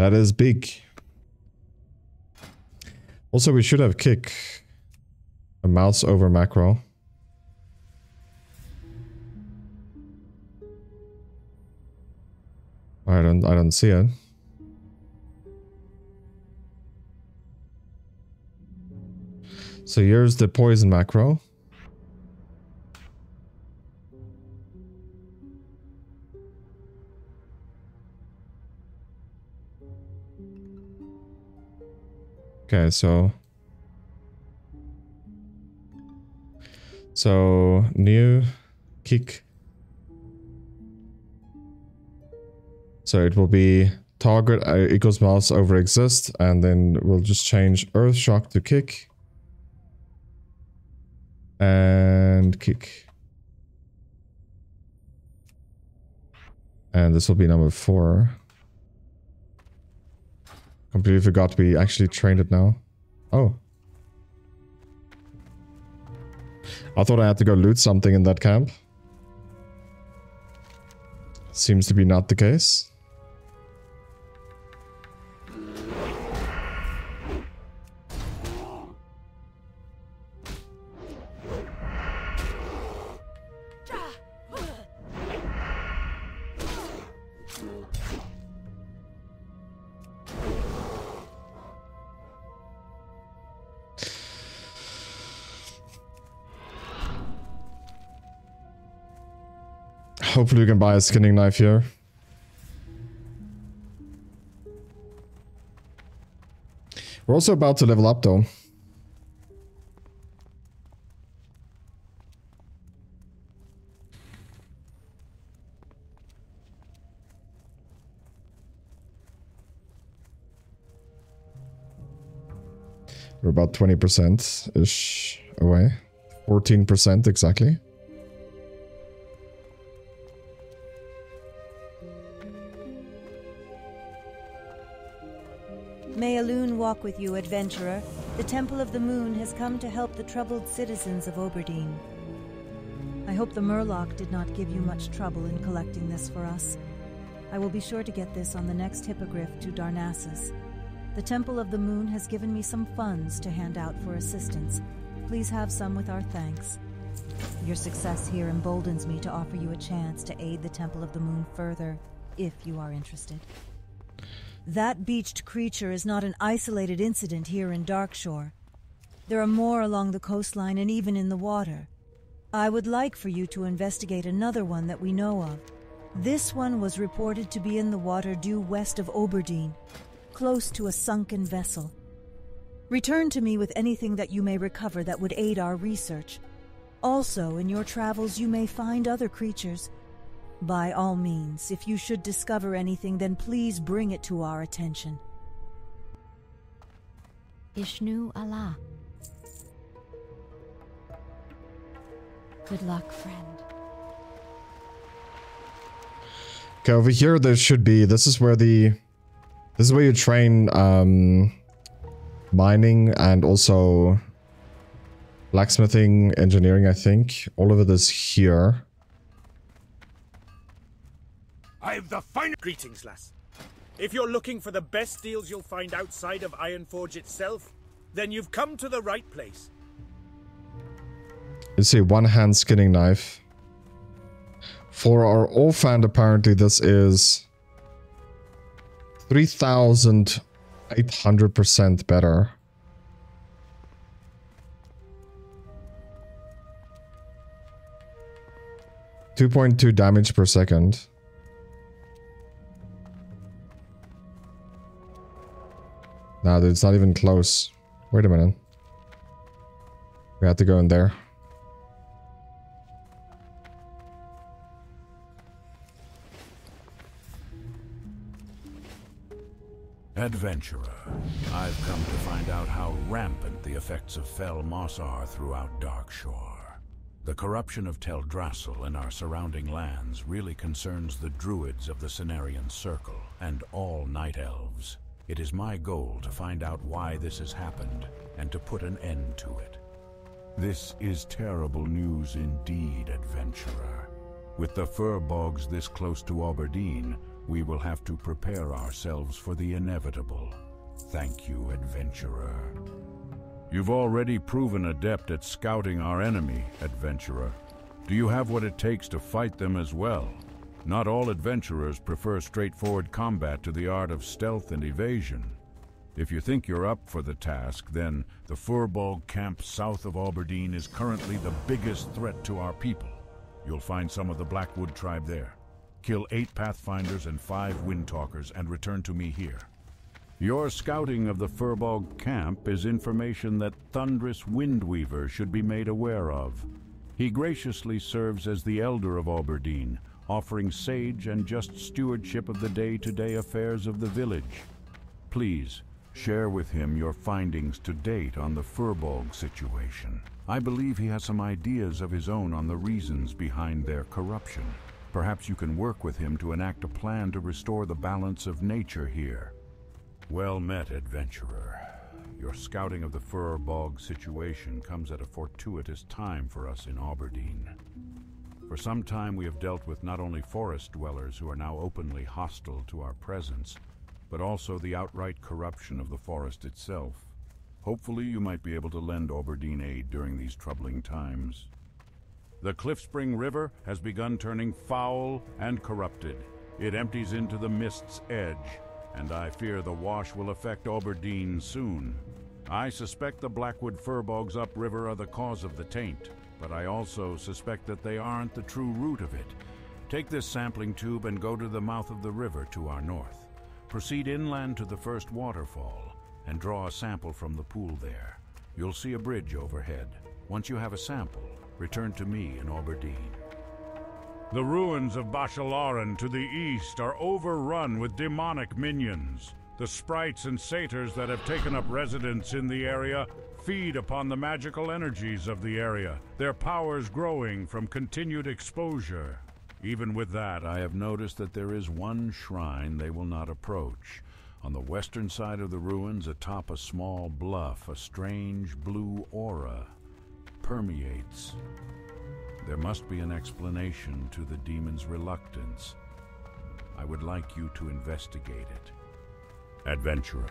That is big. Also, we should have kick. A mouse over macro. I don't I don't see it. So here's the poison macro. Okay, so so new kick. So it will be target uh, equals mouse over exist, and then we'll just change earth shock to kick and kick. And this will be number four. Completely forgot we actually trained it now. Oh. I thought I had to go loot something in that camp. Seems to be not the case. We can buy a skinning knife here. We're also about to level up though. We're about 20%-ish away. 14% exactly. With you, adventurer. The Temple of the Moon has come to help the troubled citizens of Auberdine. I hope the Murloc did not give you much trouble in collecting this for us. I will be sure to get this on the next hippogriff to Darnassus. The Temple of the Moon has given me some funds to hand out for assistance. Please have some with our thanks. Your success here emboldens me to offer you a chance to aid the Temple of the Moon further, if you are interested. That beached creature is not an isolated incident here in Darkshore. There are more along the coastline and even in the water. I would like for you to investigate another one that we know of. This one was reported to be in the water due west of Auberdine, close to a sunken vessel. Return to me with anything that you may recover that would aid our research. Also, in your travels, you may find other creatures. By all means, if you should discover anything, then please bring it to our attention. Ishnu-alah. Good luck, friend. Okay, over here there should be, this is where the, this is where you train um, mining and also blacksmithing, engineering, I think. All of it is here. I have the fine greetings, lass. If you're looking for the best deals you'll find outside of Ironforge itself, then you've come to the right place. You see one hand skinning knife. For our off-hand, apparently this is 3,800% better. Two point two damage per second. Nah, dude, it's not even close. Wait a minute. We have to go in there. Adventurer, I've come to find out how rampant the effects of fell moss are throughout Darkshore. The corruption of Teldrassil and our surrounding lands really concerns the druids of the Cenarian Circle and all Night Elves. It is my goal to find out why this has happened and to put an end to it. This is terrible news indeed, Adventurer. With the furbolgs this close to Auberdine, we will have to prepare ourselves for the inevitable. Thank you, Adventurer. You've already proven adept at scouting our enemy, Adventurer. Do you have what it takes to fight them as well? Not all adventurers prefer straightforward combat to the art of stealth and evasion. If you think you're up for the task, then the Furbolg camp south of Auberdine is currently the biggest threat to our people. You'll find some of the Blackwood tribe there. Kill eight Pathfinders and five Windtalkers and return to me here. Your scouting of the Furbolg camp is information that Thundris Windweaver should be made aware of. He graciously serves as the Elder of Auberdine, offering sage and just stewardship of the day-to-day -day affairs of the village. Please, share with him your findings to date on the Furbolg situation. I believe he has some ideas of his own on the reasons behind their corruption. Perhaps you can work with him to enact a plan to restore the balance of nature here. Well met, adventurer. Your scouting of the Furbolg situation comes at a fortuitous time for us in Auberdine. For some time we have dealt with not only forest dwellers who are now openly hostile to our presence, but also the outright corruption of the forest itself. Hopefully you might be able to lend Auberdine aid during these troubling times. The Cliffspring River has begun turning foul and corrupted. It empties into the mist's edge, and I fear the wash will affect Auberdine soon. I suspect the Blackwood furbolgs upriver are the cause of the taint, but I also suspect that they aren't the true root of it. Take this sampling tube and go to the mouth of the river to our north. Proceed inland to the first waterfall and draw a sample from the pool there. You'll see a bridge overhead. Once you have a sample, return to me in Auberdine. The ruins of Bashal'Aran to the east are overrun with demonic minions. The sprites and satyrs that have taken up residence in the area feed upon the magical energies of the area, their powers growing from continued exposure. Even with that, I have noticed that there is one shrine they will not approach. On the western side of the ruins, atop a small bluff, a strange blue aura permeates. There must be an explanation to the demon's reluctance. I would like you to investigate it. Adventurer,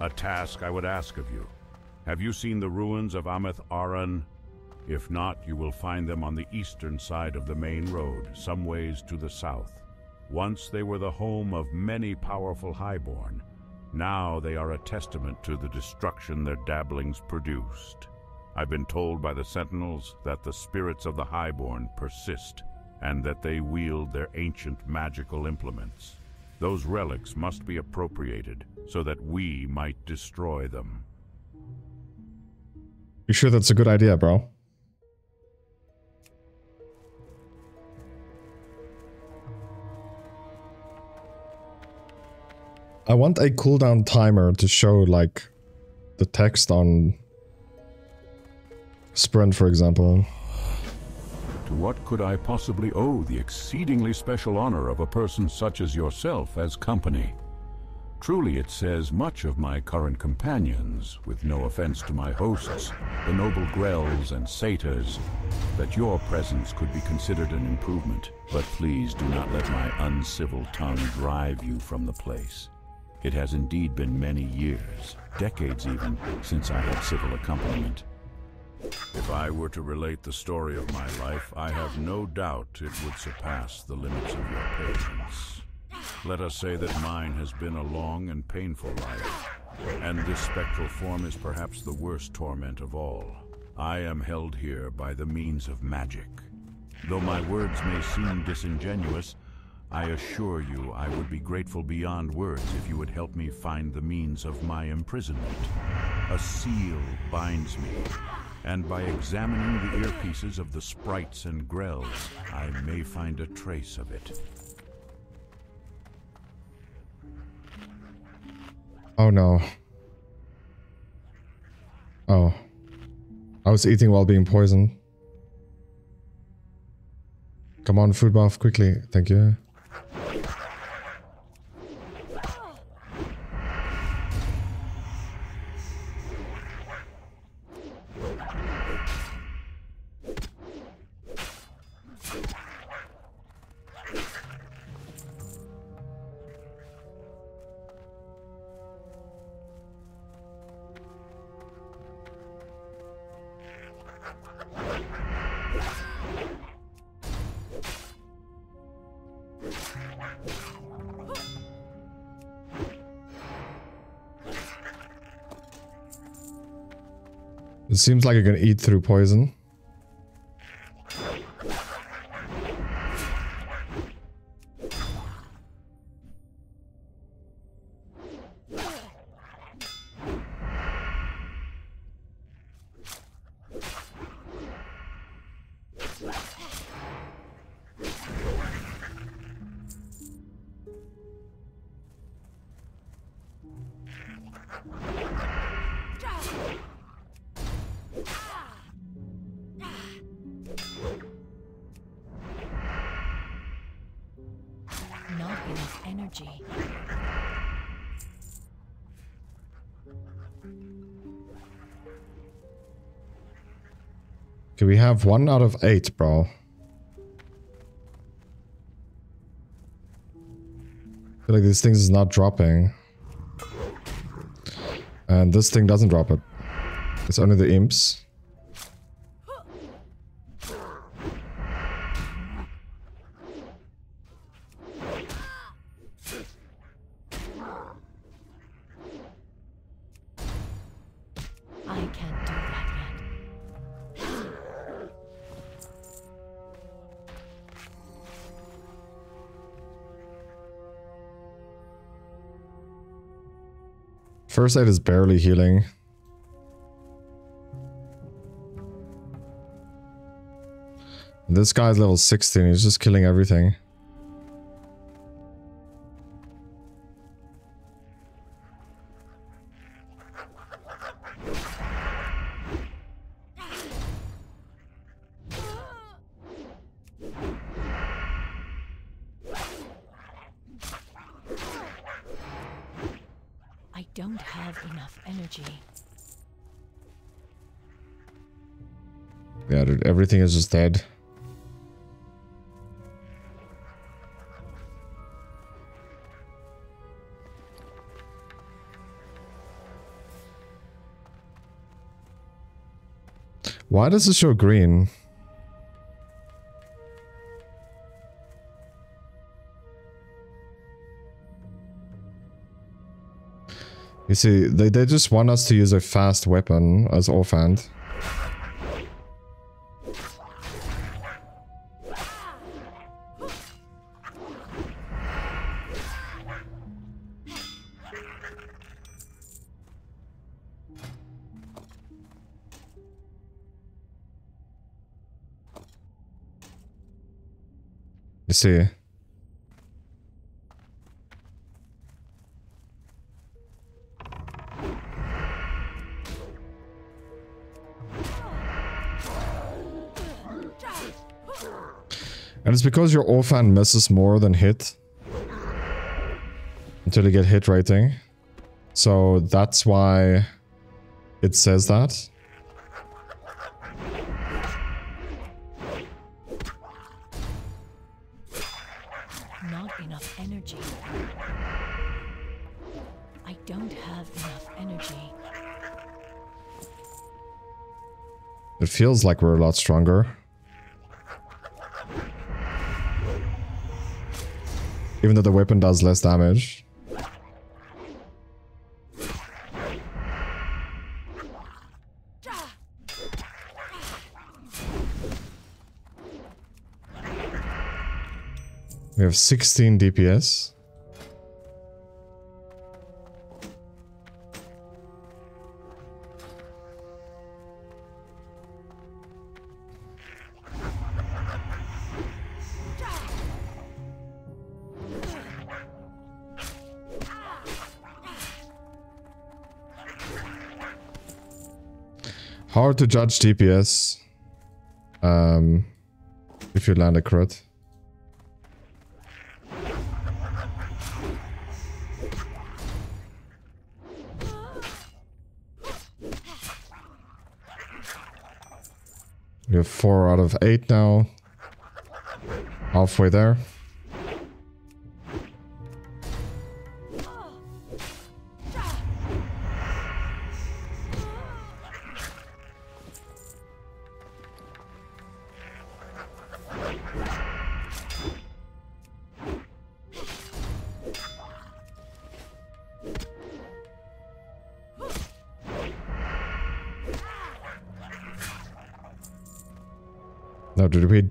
a task I would ask of you. Have you seen the ruins of Ameth Aran? If not, you will find them on the eastern side of the main road, some ways to the south. Once they were the home of many powerful highborn. Now they are a testament to the destruction their dabblings produced. I've been told by the Sentinels that the spirits of the highborn persist, and that they wield their ancient magical implements. Those relics must be appropriated so that we might destroy them. You sure that's a good idea, bro? I want a cooldown timer to show like the text on sprint, for example. To what could I possibly owe the exceedingly special honor of a person such as yourself as company? Truly it says much of my current companions, with no offense to my hosts, the noble Grells and Satyrs, that your presence could be considered an improvement. But please do not let my uncivil tongue drive you from the place. It has indeed been many years, decades even, since I had civil accompaniment. If I were to relate the story of my life, I have no doubt it would surpass the limits of your patience. Let us say that mine has been a long and painful life, and this spectral form is perhaps the worst torment of all. I am held here by the means of magic. Though my words may seem disingenuous, I assure you I would be grateful beyond words if you would help me find the means of my imprisonment. A seal binds me, and by examining the earpieces of the sprites and grells, I may find a trace of it. Oh no. Oh. I was eating while being poisoned. Come on, food buff, quickly. Thank you. Seems like I can eat through poison. One out of eight, bro. I feel like this thing is not dropping. And this thing doesn't drop it. It's only the imps. First aid is barely healing. This guy's level 16, he's just killing everything. Is dead. Why does it show green? You see, they, they just want us to use a fast weapon as off-hand. See. And it's because your off-hand misses more than hit. Until you get hit rating. So that's why it says that. It feels like we're a lot stronger. Even though the weapon does less damage. We have 16 DPS. Hard to judge DPS. Um, if you land a crit. We have four out of eight now. Halfway there.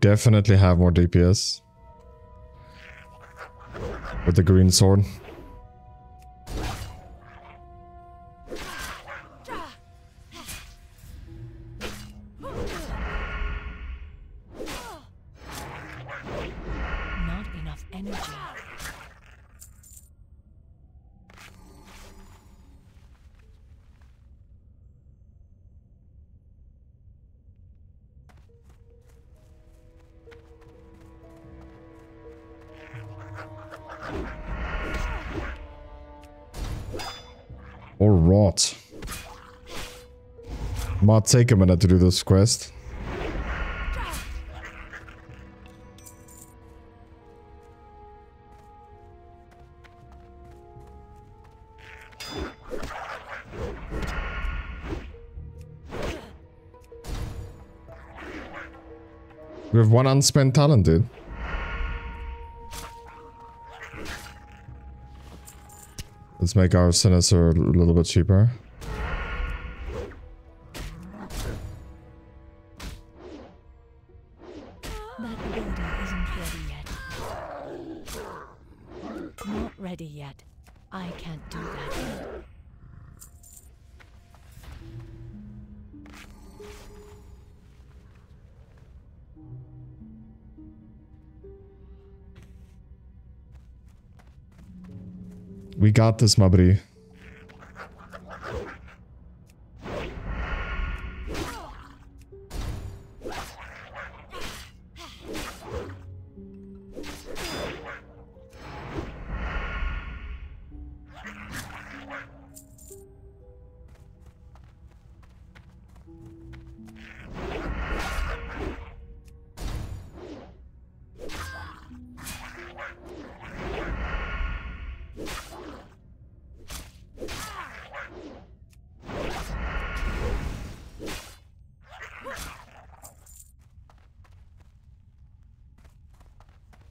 Definitely have more DPS. With the green sword. take a minute to do this quest. We have one unspent talent, dude. Let's make our sinister a little bit cheaper. Got this, my buddy.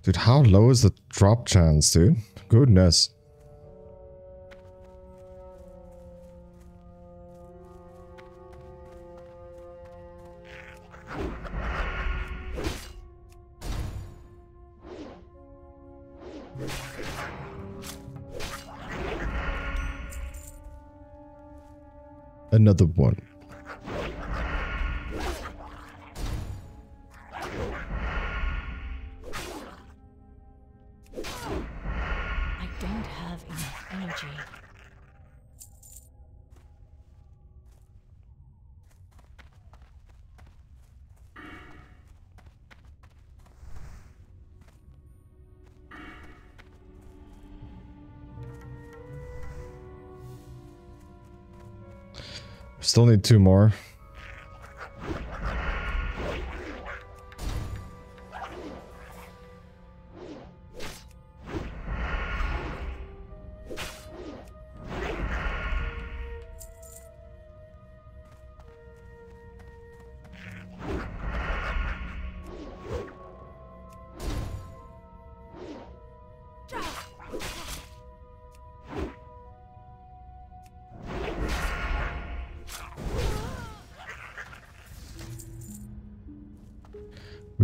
Dude, how low is the drop chance, dude? Goodness. Another one. Still need two more.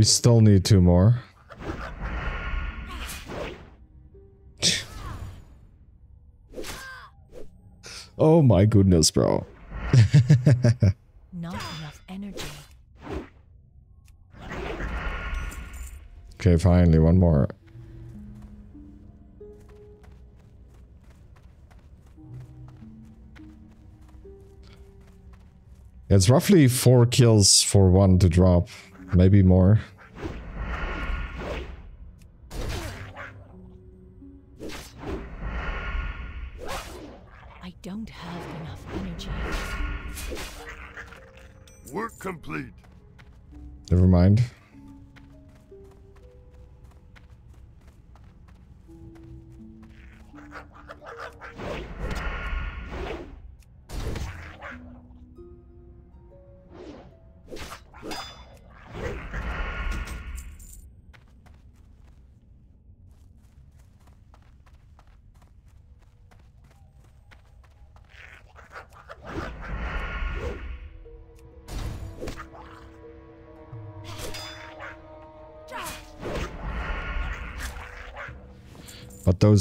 We still need two more. oh my goodness, bro. [laughs] Not enough energy. Okay, finally, one more. It's roughly four kills for one to drop. Maybe more.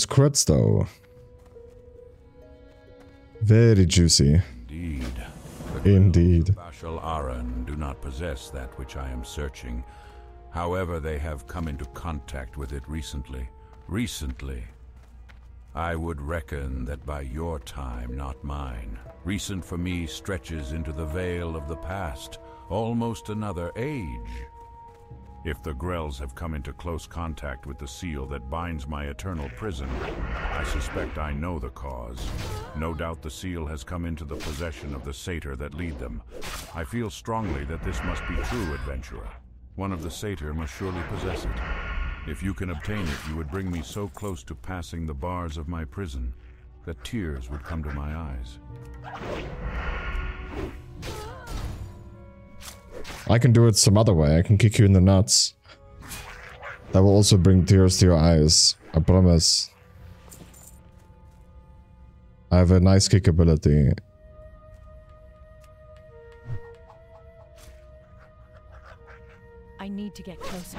Those though. Very juicy. Indeed. Indeed. Bashal'Aran do not possess that which I am searching. However, they have come into contact with it recently. Recently. I would reckon that by your time, not mine. Recent for me stretches into the veil of the past, almost another age. If the Grells have come into close contact with the seal that binds my eternal prison, I suspect I know the cause. No doubt the seal has come into the possession of the satyr that lead them. I feel strongly that this must be true, adventurer. One of the satyr must surely possess it. If you can obtain it, you would bring me so close to passing the bars of my prison that tears would come to my eyes. I can do it some other way. I can kick you in the nuts. That will also bring tears to your eyes. I promise. I have a nice kick ability. I need to get closer.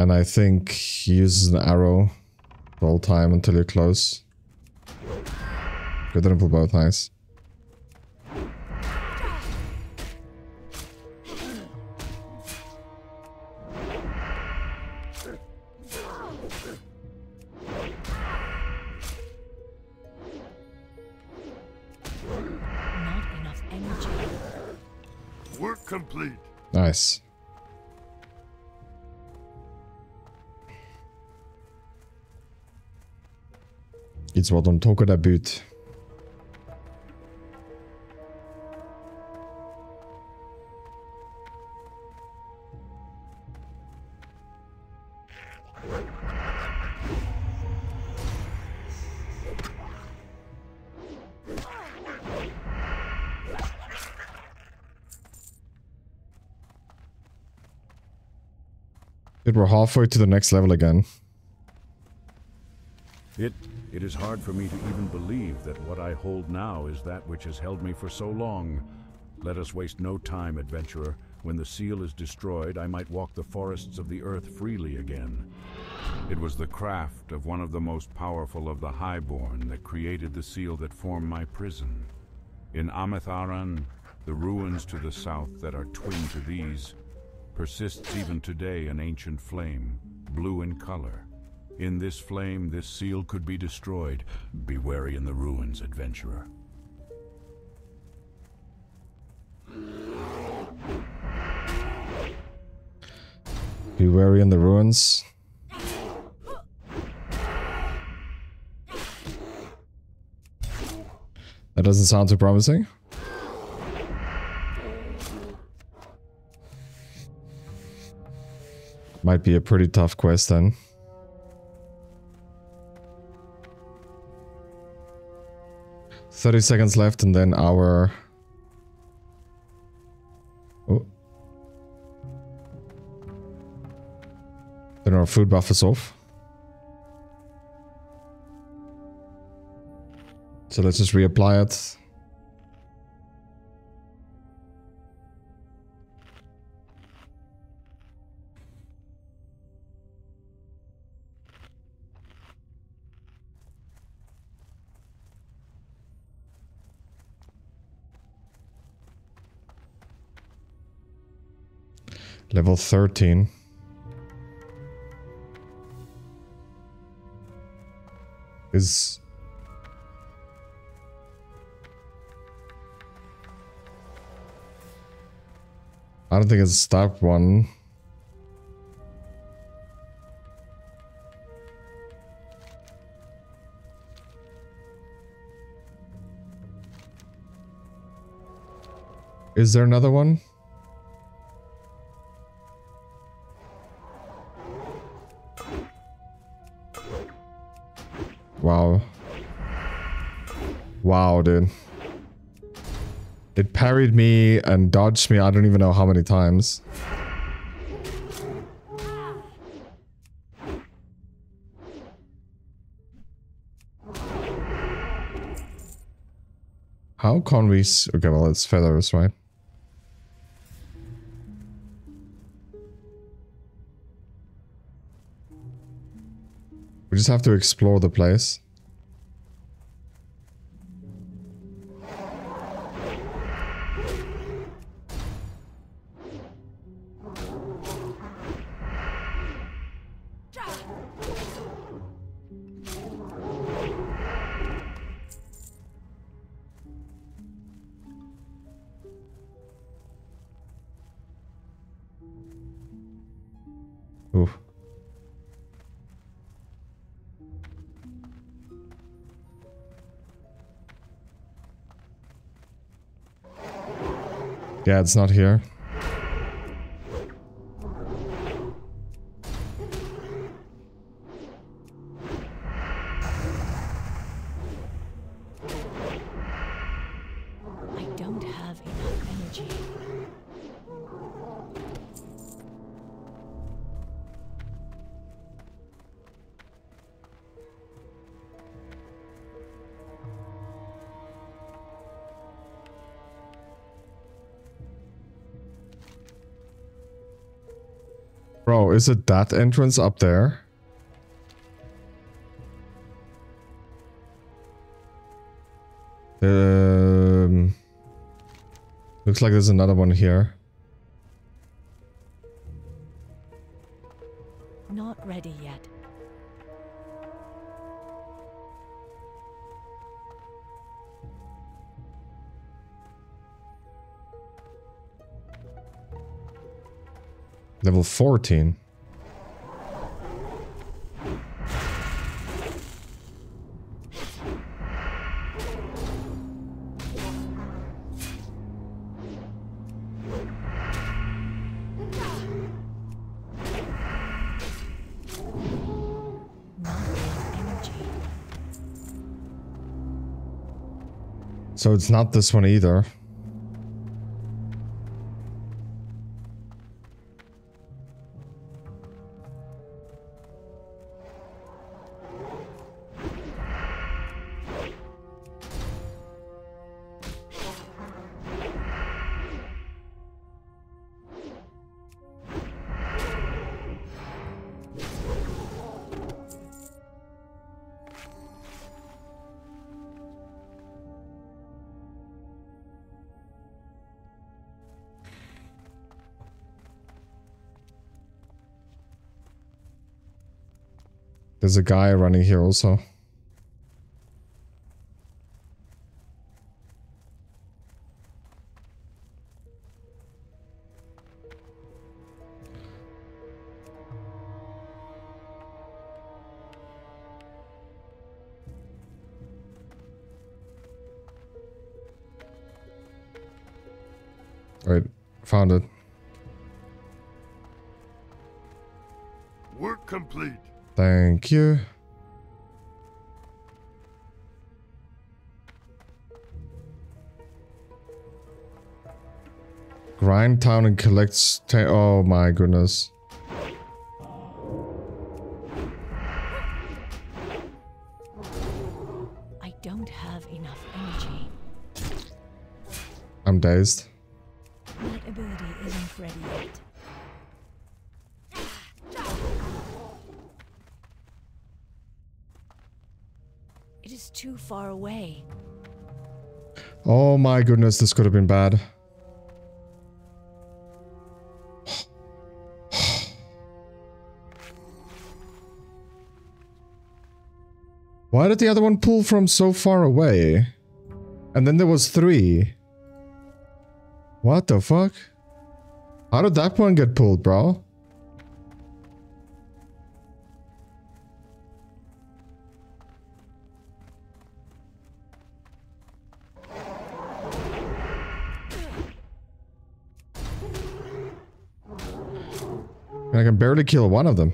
And I think he uses an arrow the whole time until you're close. Good, pull both, nice. Iets wat om token dat buurt. Dude, we're halfway to the next level again. It it is hard for me to even believe that what I hold now is that which has held me for so long. Let us waste no time, adventurer. When the seal is destroyed, I might walk the forests of the earth freely again. It was the craft of one of the most powerful of the Highborn that created the seal that formed my prison. In Ameth'Aran, the ruins to the south that are twin to these, persists even today an ancient flame, blue in color. In this flame, this seal could be destroyed. Be wary in the ruins, adventurer. Be wary in the ruins. That doesn't sound too promising. Might be a pretty tough quest then. Thirty seconds left and then our... Oh. Then our food buff is off. So let's just reapply it. Level 13. Is... I don't think it's a stop one. Is there another one? Dude. It parried me and dodged me I don't even know how many times. How can we... Okay, well, it's feathers, right? We just have to explore the place. It's not here. Is it that entrance up there? Um, looks like there's another one here. Not ready yet. Level 14. So it's not this one either. There's a guy running here also. Alright, found it. Work complete. Thank you. Grind town and collects. oh my goodness. I don't have enough energy. I'm dazed. My goodness, this could have been bad. Why did the other one pull from so far away? And then there was three. What the fuck? How did that one get pulled, bro? I can barely kill one of them.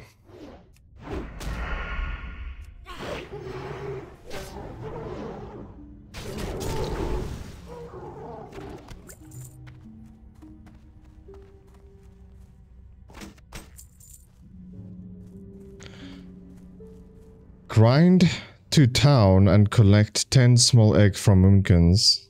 Grind to town and collect 10 small egg from Mumkins.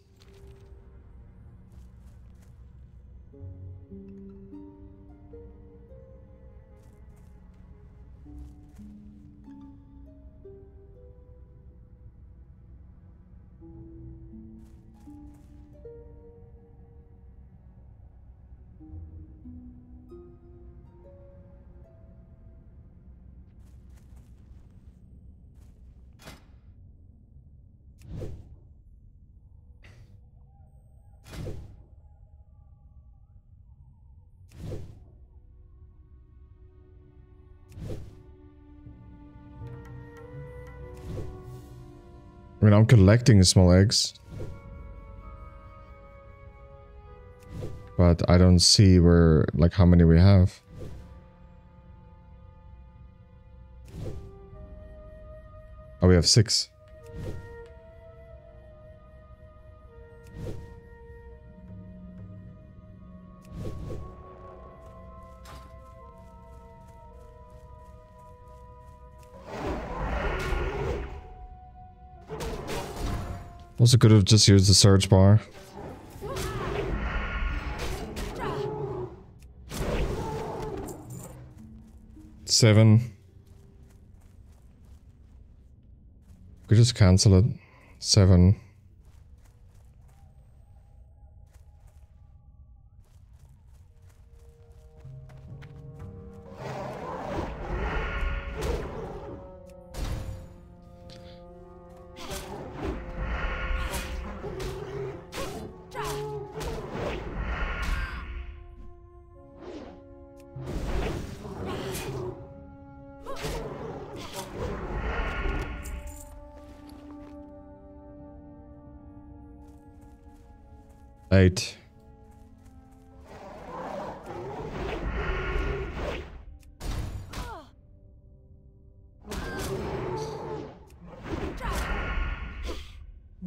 Collecting small eggs. But I don't see where, like, how many we have. Oh, we have six. Also could have just used the search bar. Seven. Could just cancel it. Seven.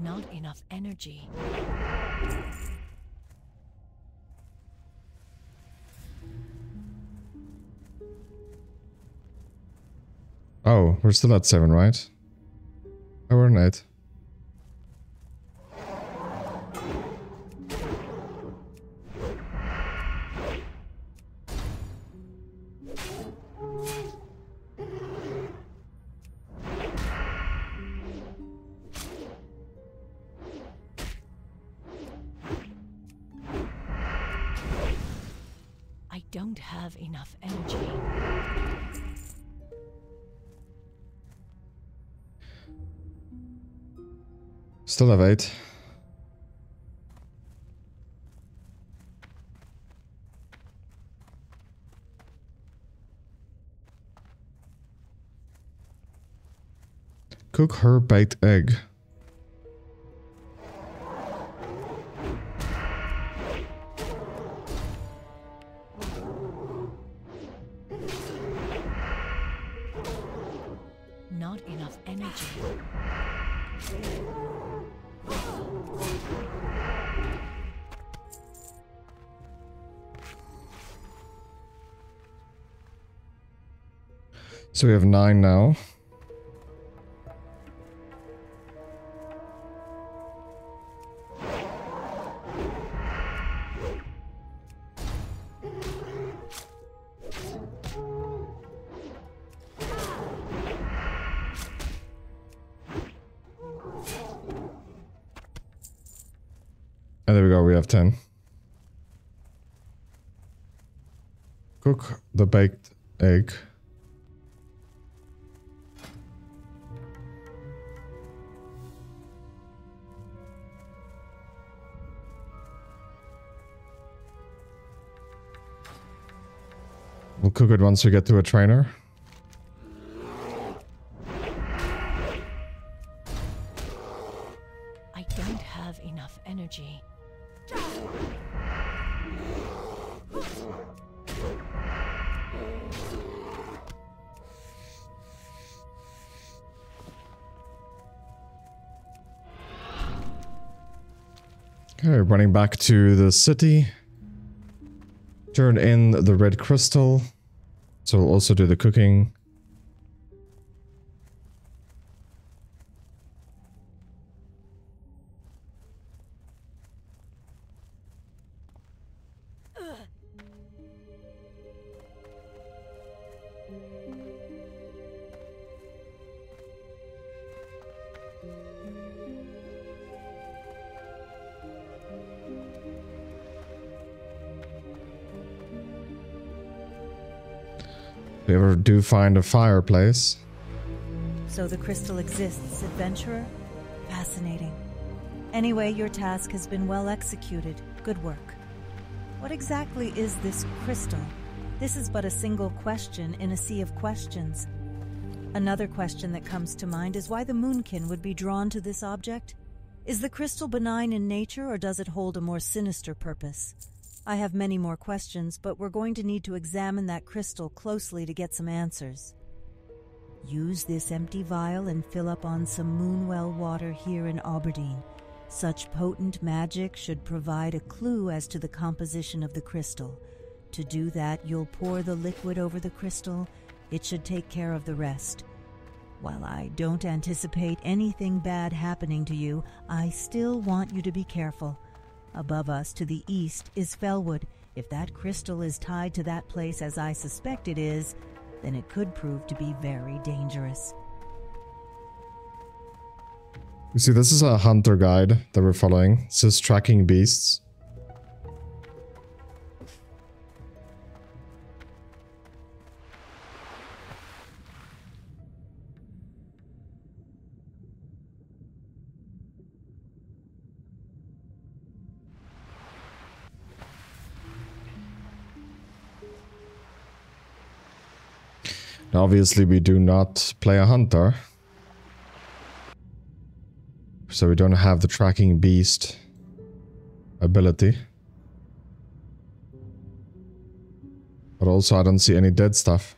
Not enough energy. Oh, we're still at 7, right? Oh, we're at 8. Cook herb baked egg. So we have nine now. And there we go, we have 10. Cook the baked We'll cook it once we get to a trainer. I don't have enough energy. Okay, running back to the city. Turn in the red crystal. So we'll also do the cooking. Find a fireplace. So the crystal exists, adventurer? Fascinating. Anyway, your task has been well executed. Good work. What exactly is this crystal? This is but a single question in a sea of questions. Another question that comes to mind is why the Moonkin would be drawn to this object. Is the crystal benign in nature or does it hold a more sinister purpose? I have many more questions, but we're going to need to examine that crystal closely to get some answers. Use this empty vial and fill up on some Moonwell water here in Auberdine. Such potent magic should provide a clue as to the composition of the crystal. To do that, you'll pour the liquid over the crystal. It should take care of the rest. While I don't anticipate anything bad happening to you, I still want you to be careful. Above us to the east is Felwood. If that crystal is tied to that place as I suspect it is, then it could prove to be very dangerous. You see, this is a hunter guide that we're following. It says tracking beasts. Obviously, we do not play a hunter. So we don't have the tracking beast ability. But also I don't see any dead stuff.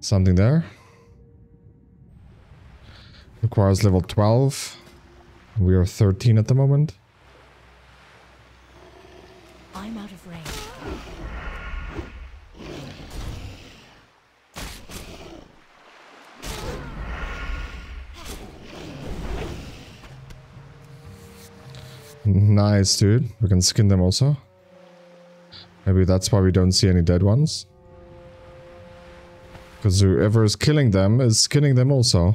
Something there. Requires level 12. We are 13 at the moment. I'm out of range. Nice, dude. We can skin them also. Maybe that's why we don't see any dead ones. Because whoever is killing them is skinning them also.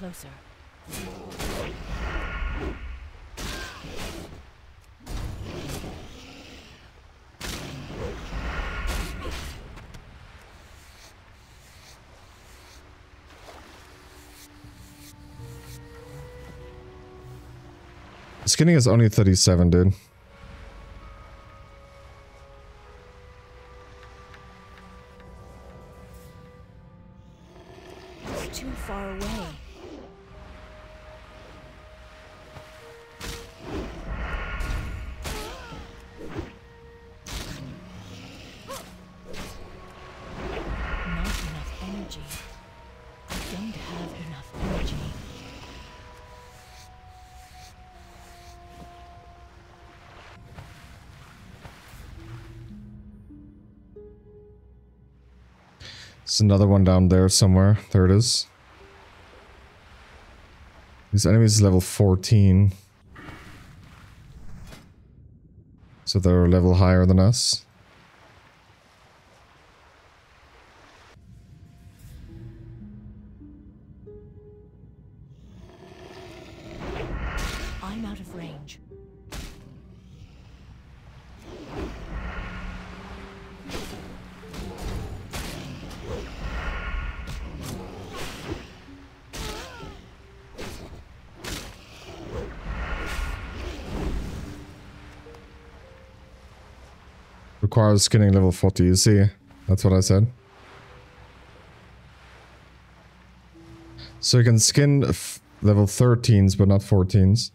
Closer. Skinning is only 37, dude. Another one down there somewhere. There it is. This enemy is level 14. So they're a level higher than us. Requires skinning level 40, you see? That's what I said. So you can skin level 13s, but not 14s.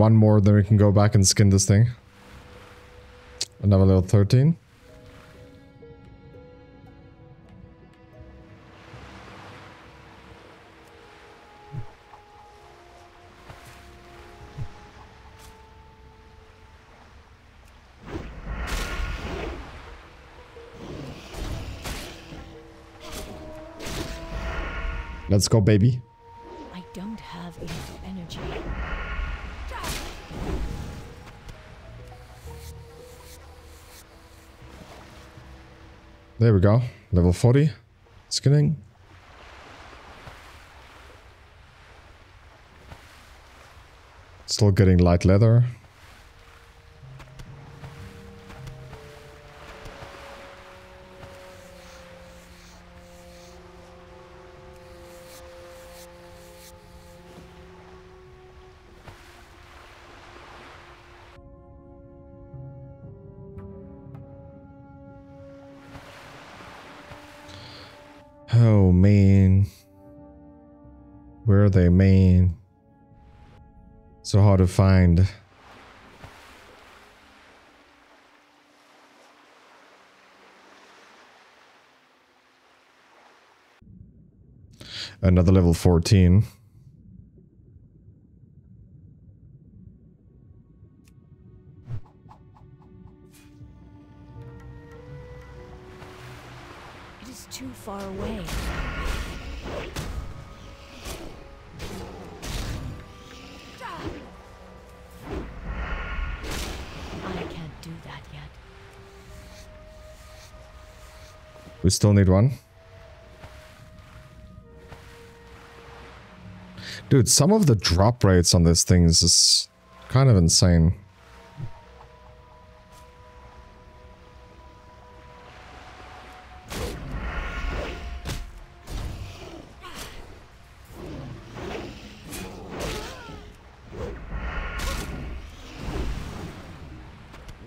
One more, then we can go back and skin this thing. Another level 13. Let's go, baby. There we go. Level 40. Skinning. Still getting light leather. To find. Another level 14. Still need one. Dude, some of the drop rates on these things is kind of insane.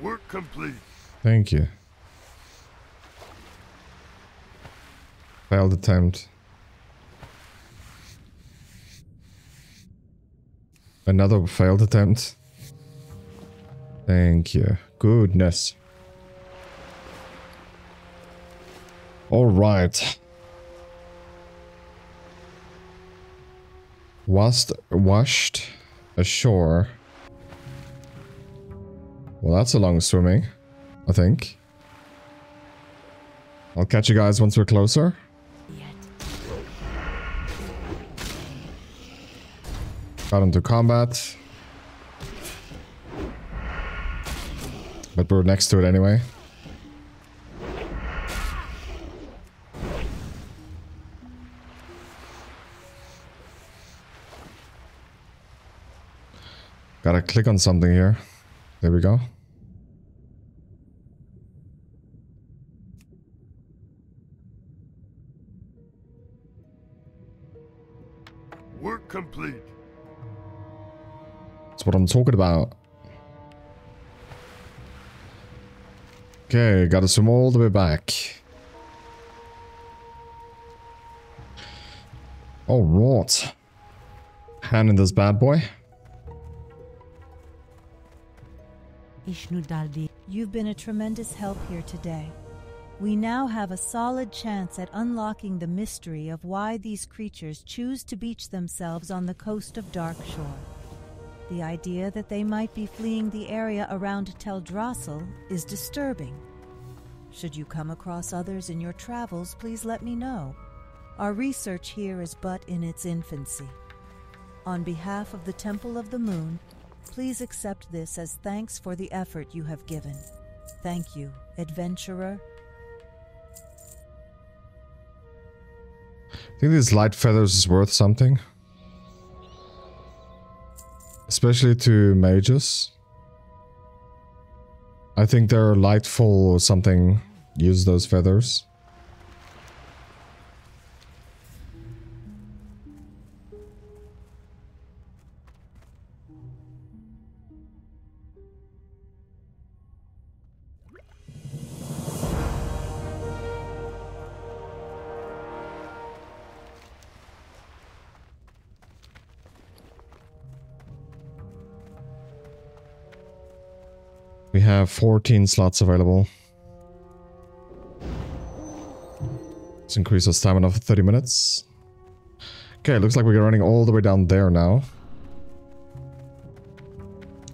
Work complete. Thank you. Failed attempt. Another failed attempt. Thank you. Goodness. All right. Washed, washed ashore. Well, that's a long swimming, I think. I'll catch you guys once we're closer. Got into combat. But we're next to it anyway. Gotta click on something here. There we go. Work complete. That's what I'm talking about. Okay, gotta swim all the way back. Oh, Alright. Hand in this bad boy. Ishnu-dal-dieb, you've been a tremendous help here today. We now have a solid chance at unlocking the mystery of why these creatures choose to beach themselves on the coast of Darkshore. The idea that they might be fleeing the area around Teldrassil is disturbing. Should you come across others in your travels, please let me know. Our research here is but in its infancy. On behalf of the Temple of the Moon, please accept this as thanks for the effort you have given. Thank you, adventurer. I think these light feathers is worth something. Especially to mages. I think they're lightful or something. Use those feathers. Have 14 slots available. Let's increase our stamina for 30 minutes. Okay, looks like we're running all the way down there now.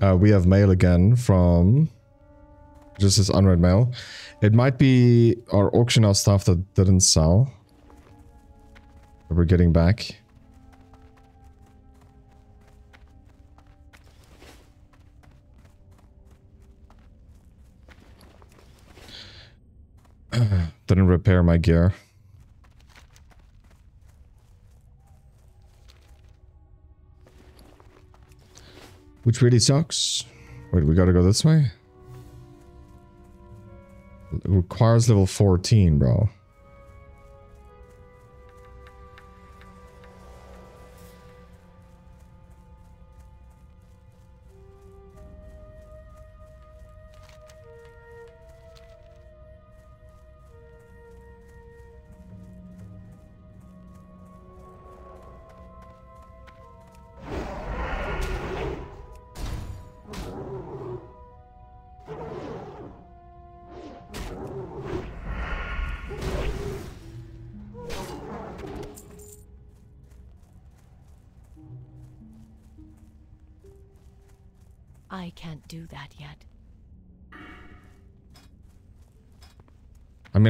Uh, we have mail again from... Just this unread mail. It might be our auction house stuff that didn't sell. that we're getting back. Didn't repair my gear. Which really sucks. Wait, we gotta go this way? Requires level 14, bro.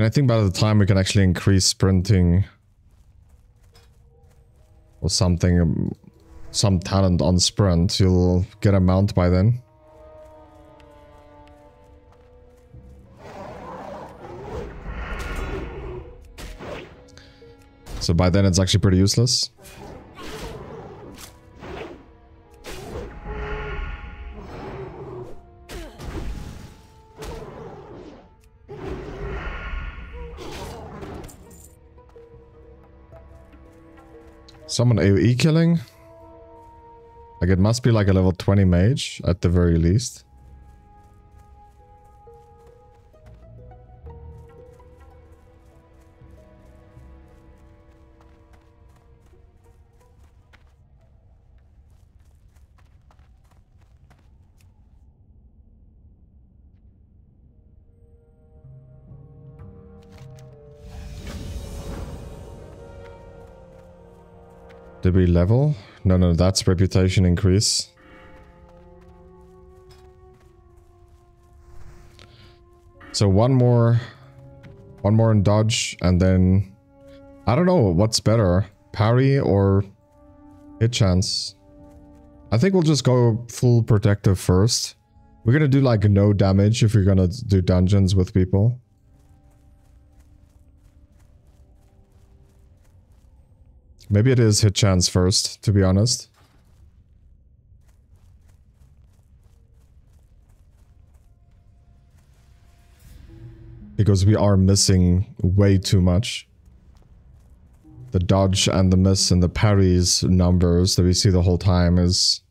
I think by the time we can actually increase sprinting or something, um, some talent on sprint, you'll get a mount by then. So by then it's actually pretty useless. Someone AoE killing? Like it must be like a level 20 mage at the very least. Did we level? No, no, that's reputation increase. So one more, one more in dodge, and then I don't know what's better, parry or hit chance. I think we'll just go full protective first. We're gonna do like no damage if you're gonna do dungeons with people. Maybe it is hit chance first, to be honest. Because we are missing way too much. The dodge and the miss and the parries numbers that we see the whole time is...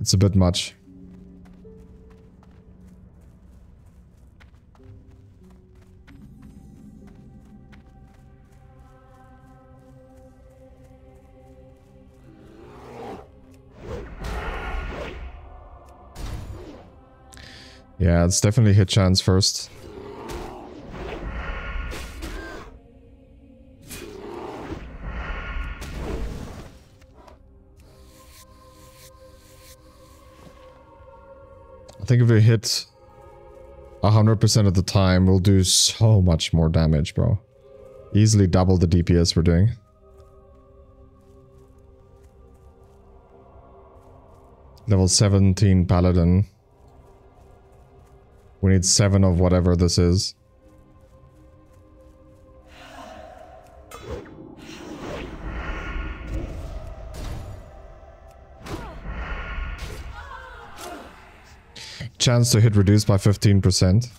It's a bit much. Yeah, it's definitely hit chance first. I think if we hit 100% of the time, we'll do so much more damage, bro. Easily double the DPS we're doing. Level 17 Paladin. We need seven of whatever this is. Chance to hit reduced by 15%.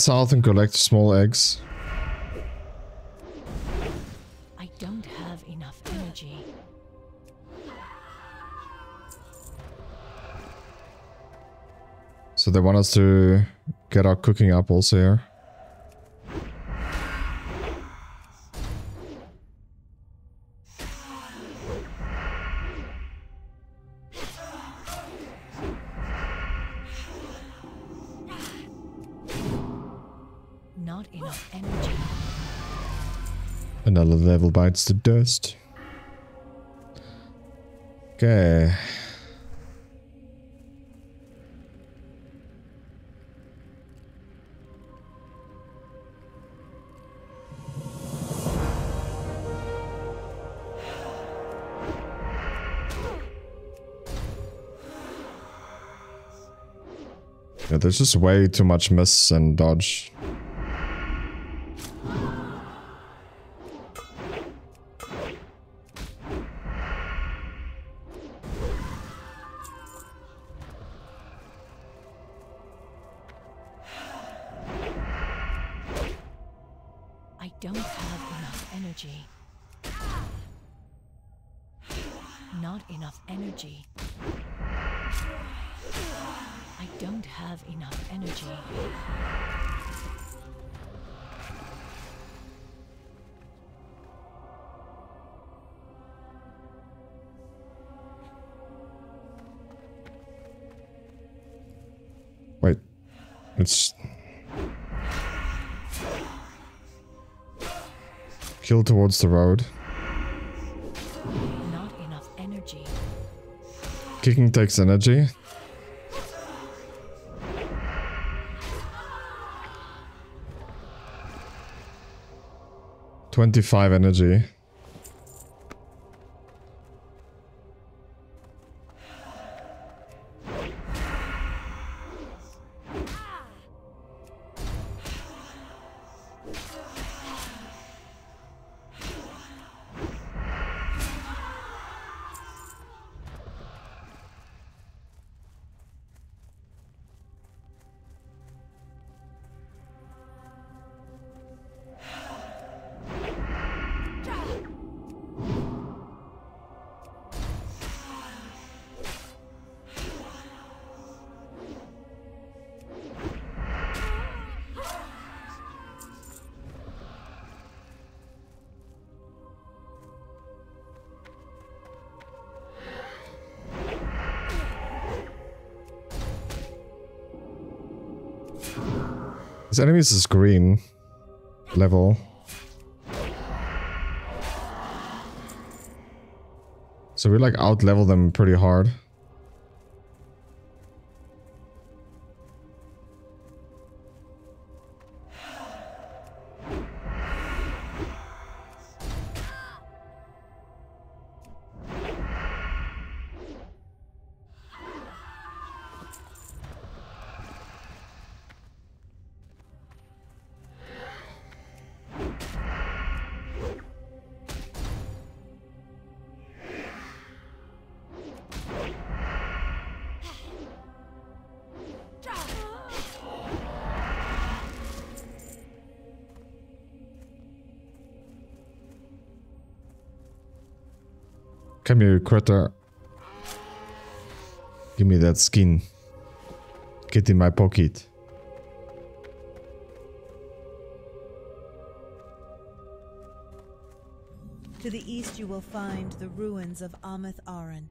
south and collect small eggs. I don't have enough energy. So they want us to get our cooking apples here. Level bites the dust. Okay. Yeah, there's just way too much miss and dodge. The road. Not enough energy. Kicking takes energy. Twenty-five energy. His enemies is green level. So we like out level them pretty hard. That skin. Get in my pocket. To the east you will find the ruins of Ameth'Aran.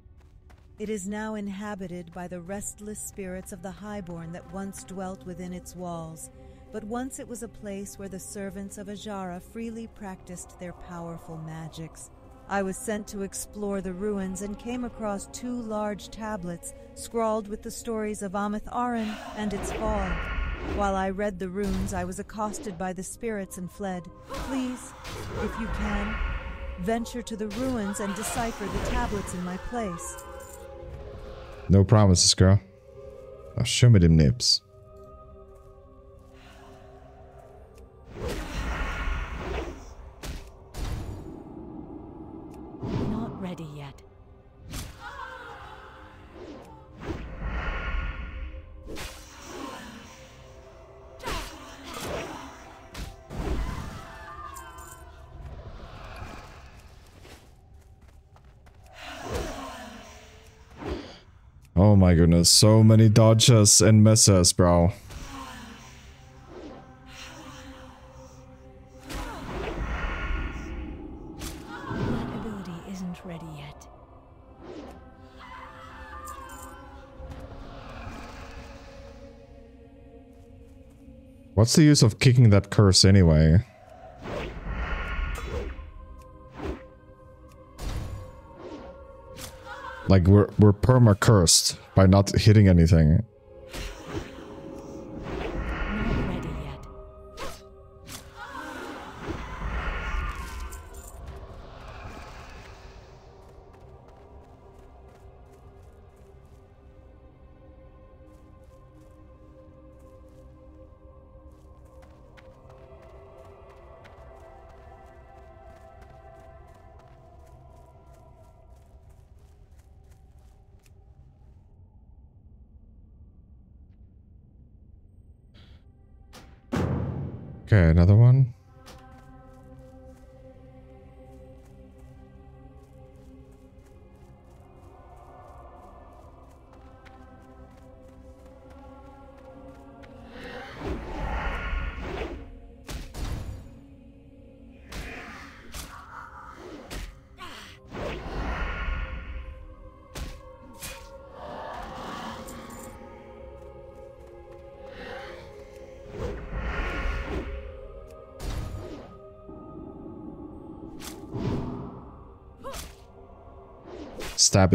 It is now inhabited by the restless spirits of the Highborne that once dwelt within its walls, but once it was a place where the servants of Azshara freely practiced their powerful magics. I was sent to explore the ruins and came across two large tablets scrawled with the stories of Ameth'Aran and its fall. While I read the runes, I was accosted by the spirits and fled. Please, if you can, venture to the ruins and decipher the tablets in my place. No promises, girl. Now show me them nips. My goodness, so many dodges and misses, bro. That ability isn't ready yet. What's the use of kicking that curse anyway? Like we're we're perma cursed by not hitting anything.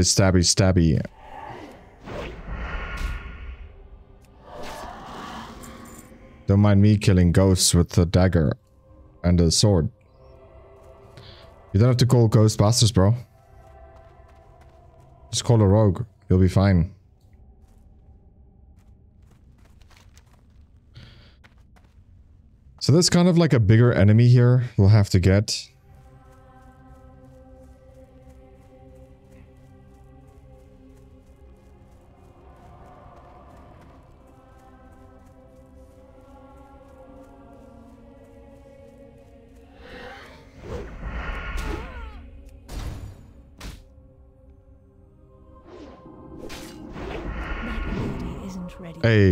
Stabby, stabby, stabby. Don't mind me killing ghosts with the dagger and the sword. You don't have to call Ghostbusters, bro. Just call a rogue. You'll be fine. So there's kind of like a bigger enemy here we'll have to get.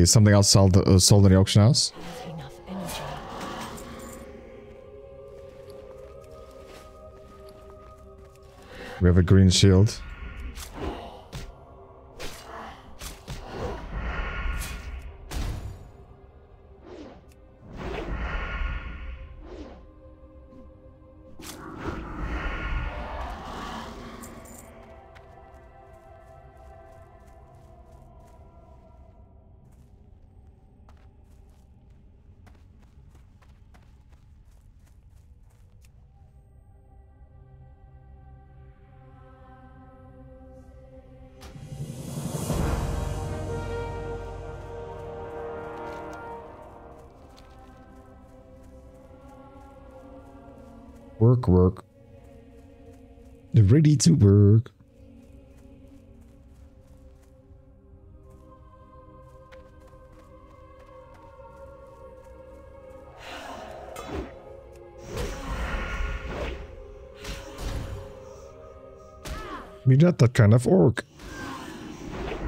Something else sold, uh, sold in the auction house? We have a green shield. Work, work. Ready to work. We're not that kind of orc.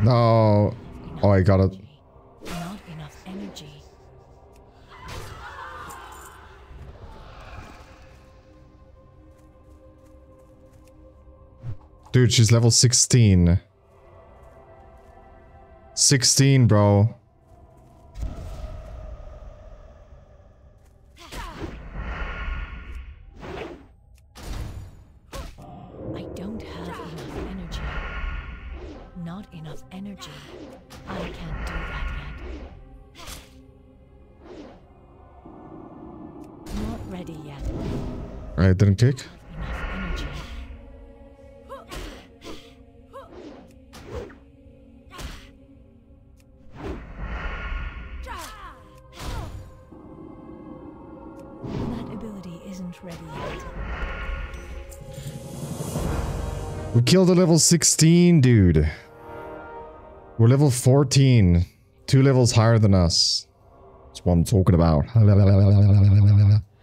No. Oh, I got it. Dude, she's level 16. 16, bro. I don't have killed a level 16, dude. We're level 14. Two levels higher than us. That's what I'm talking about. [laughs]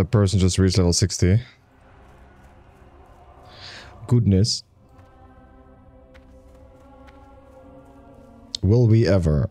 Another person just reached level 60. Goodness. Will we ever?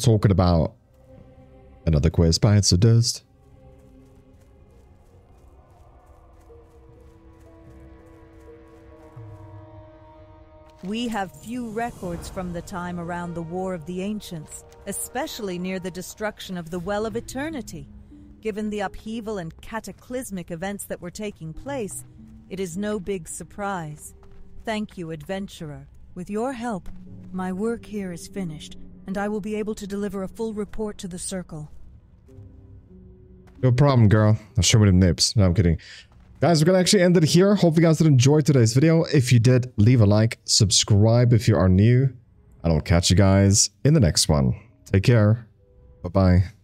Talking about. Another bites the dust. We have few records from the time around the War of the Ancients, especially near the destruction of the Well of Eternity. Given the upheaval and cataclysmic events that were taking place, it is no big surprise. Thank you, adventurer. With your help, my work here is finished, and I will be able to deliver a full report to the Circle. No problem, girl. I'll show me the nips. No, I'm kidding. Guys, we're gonna actually end it here. Hope you guys did enjoy today's video. If you did, leave a like, subscribe if you are new, and I'll catch you guys in the next one. Take care. Bye-bye.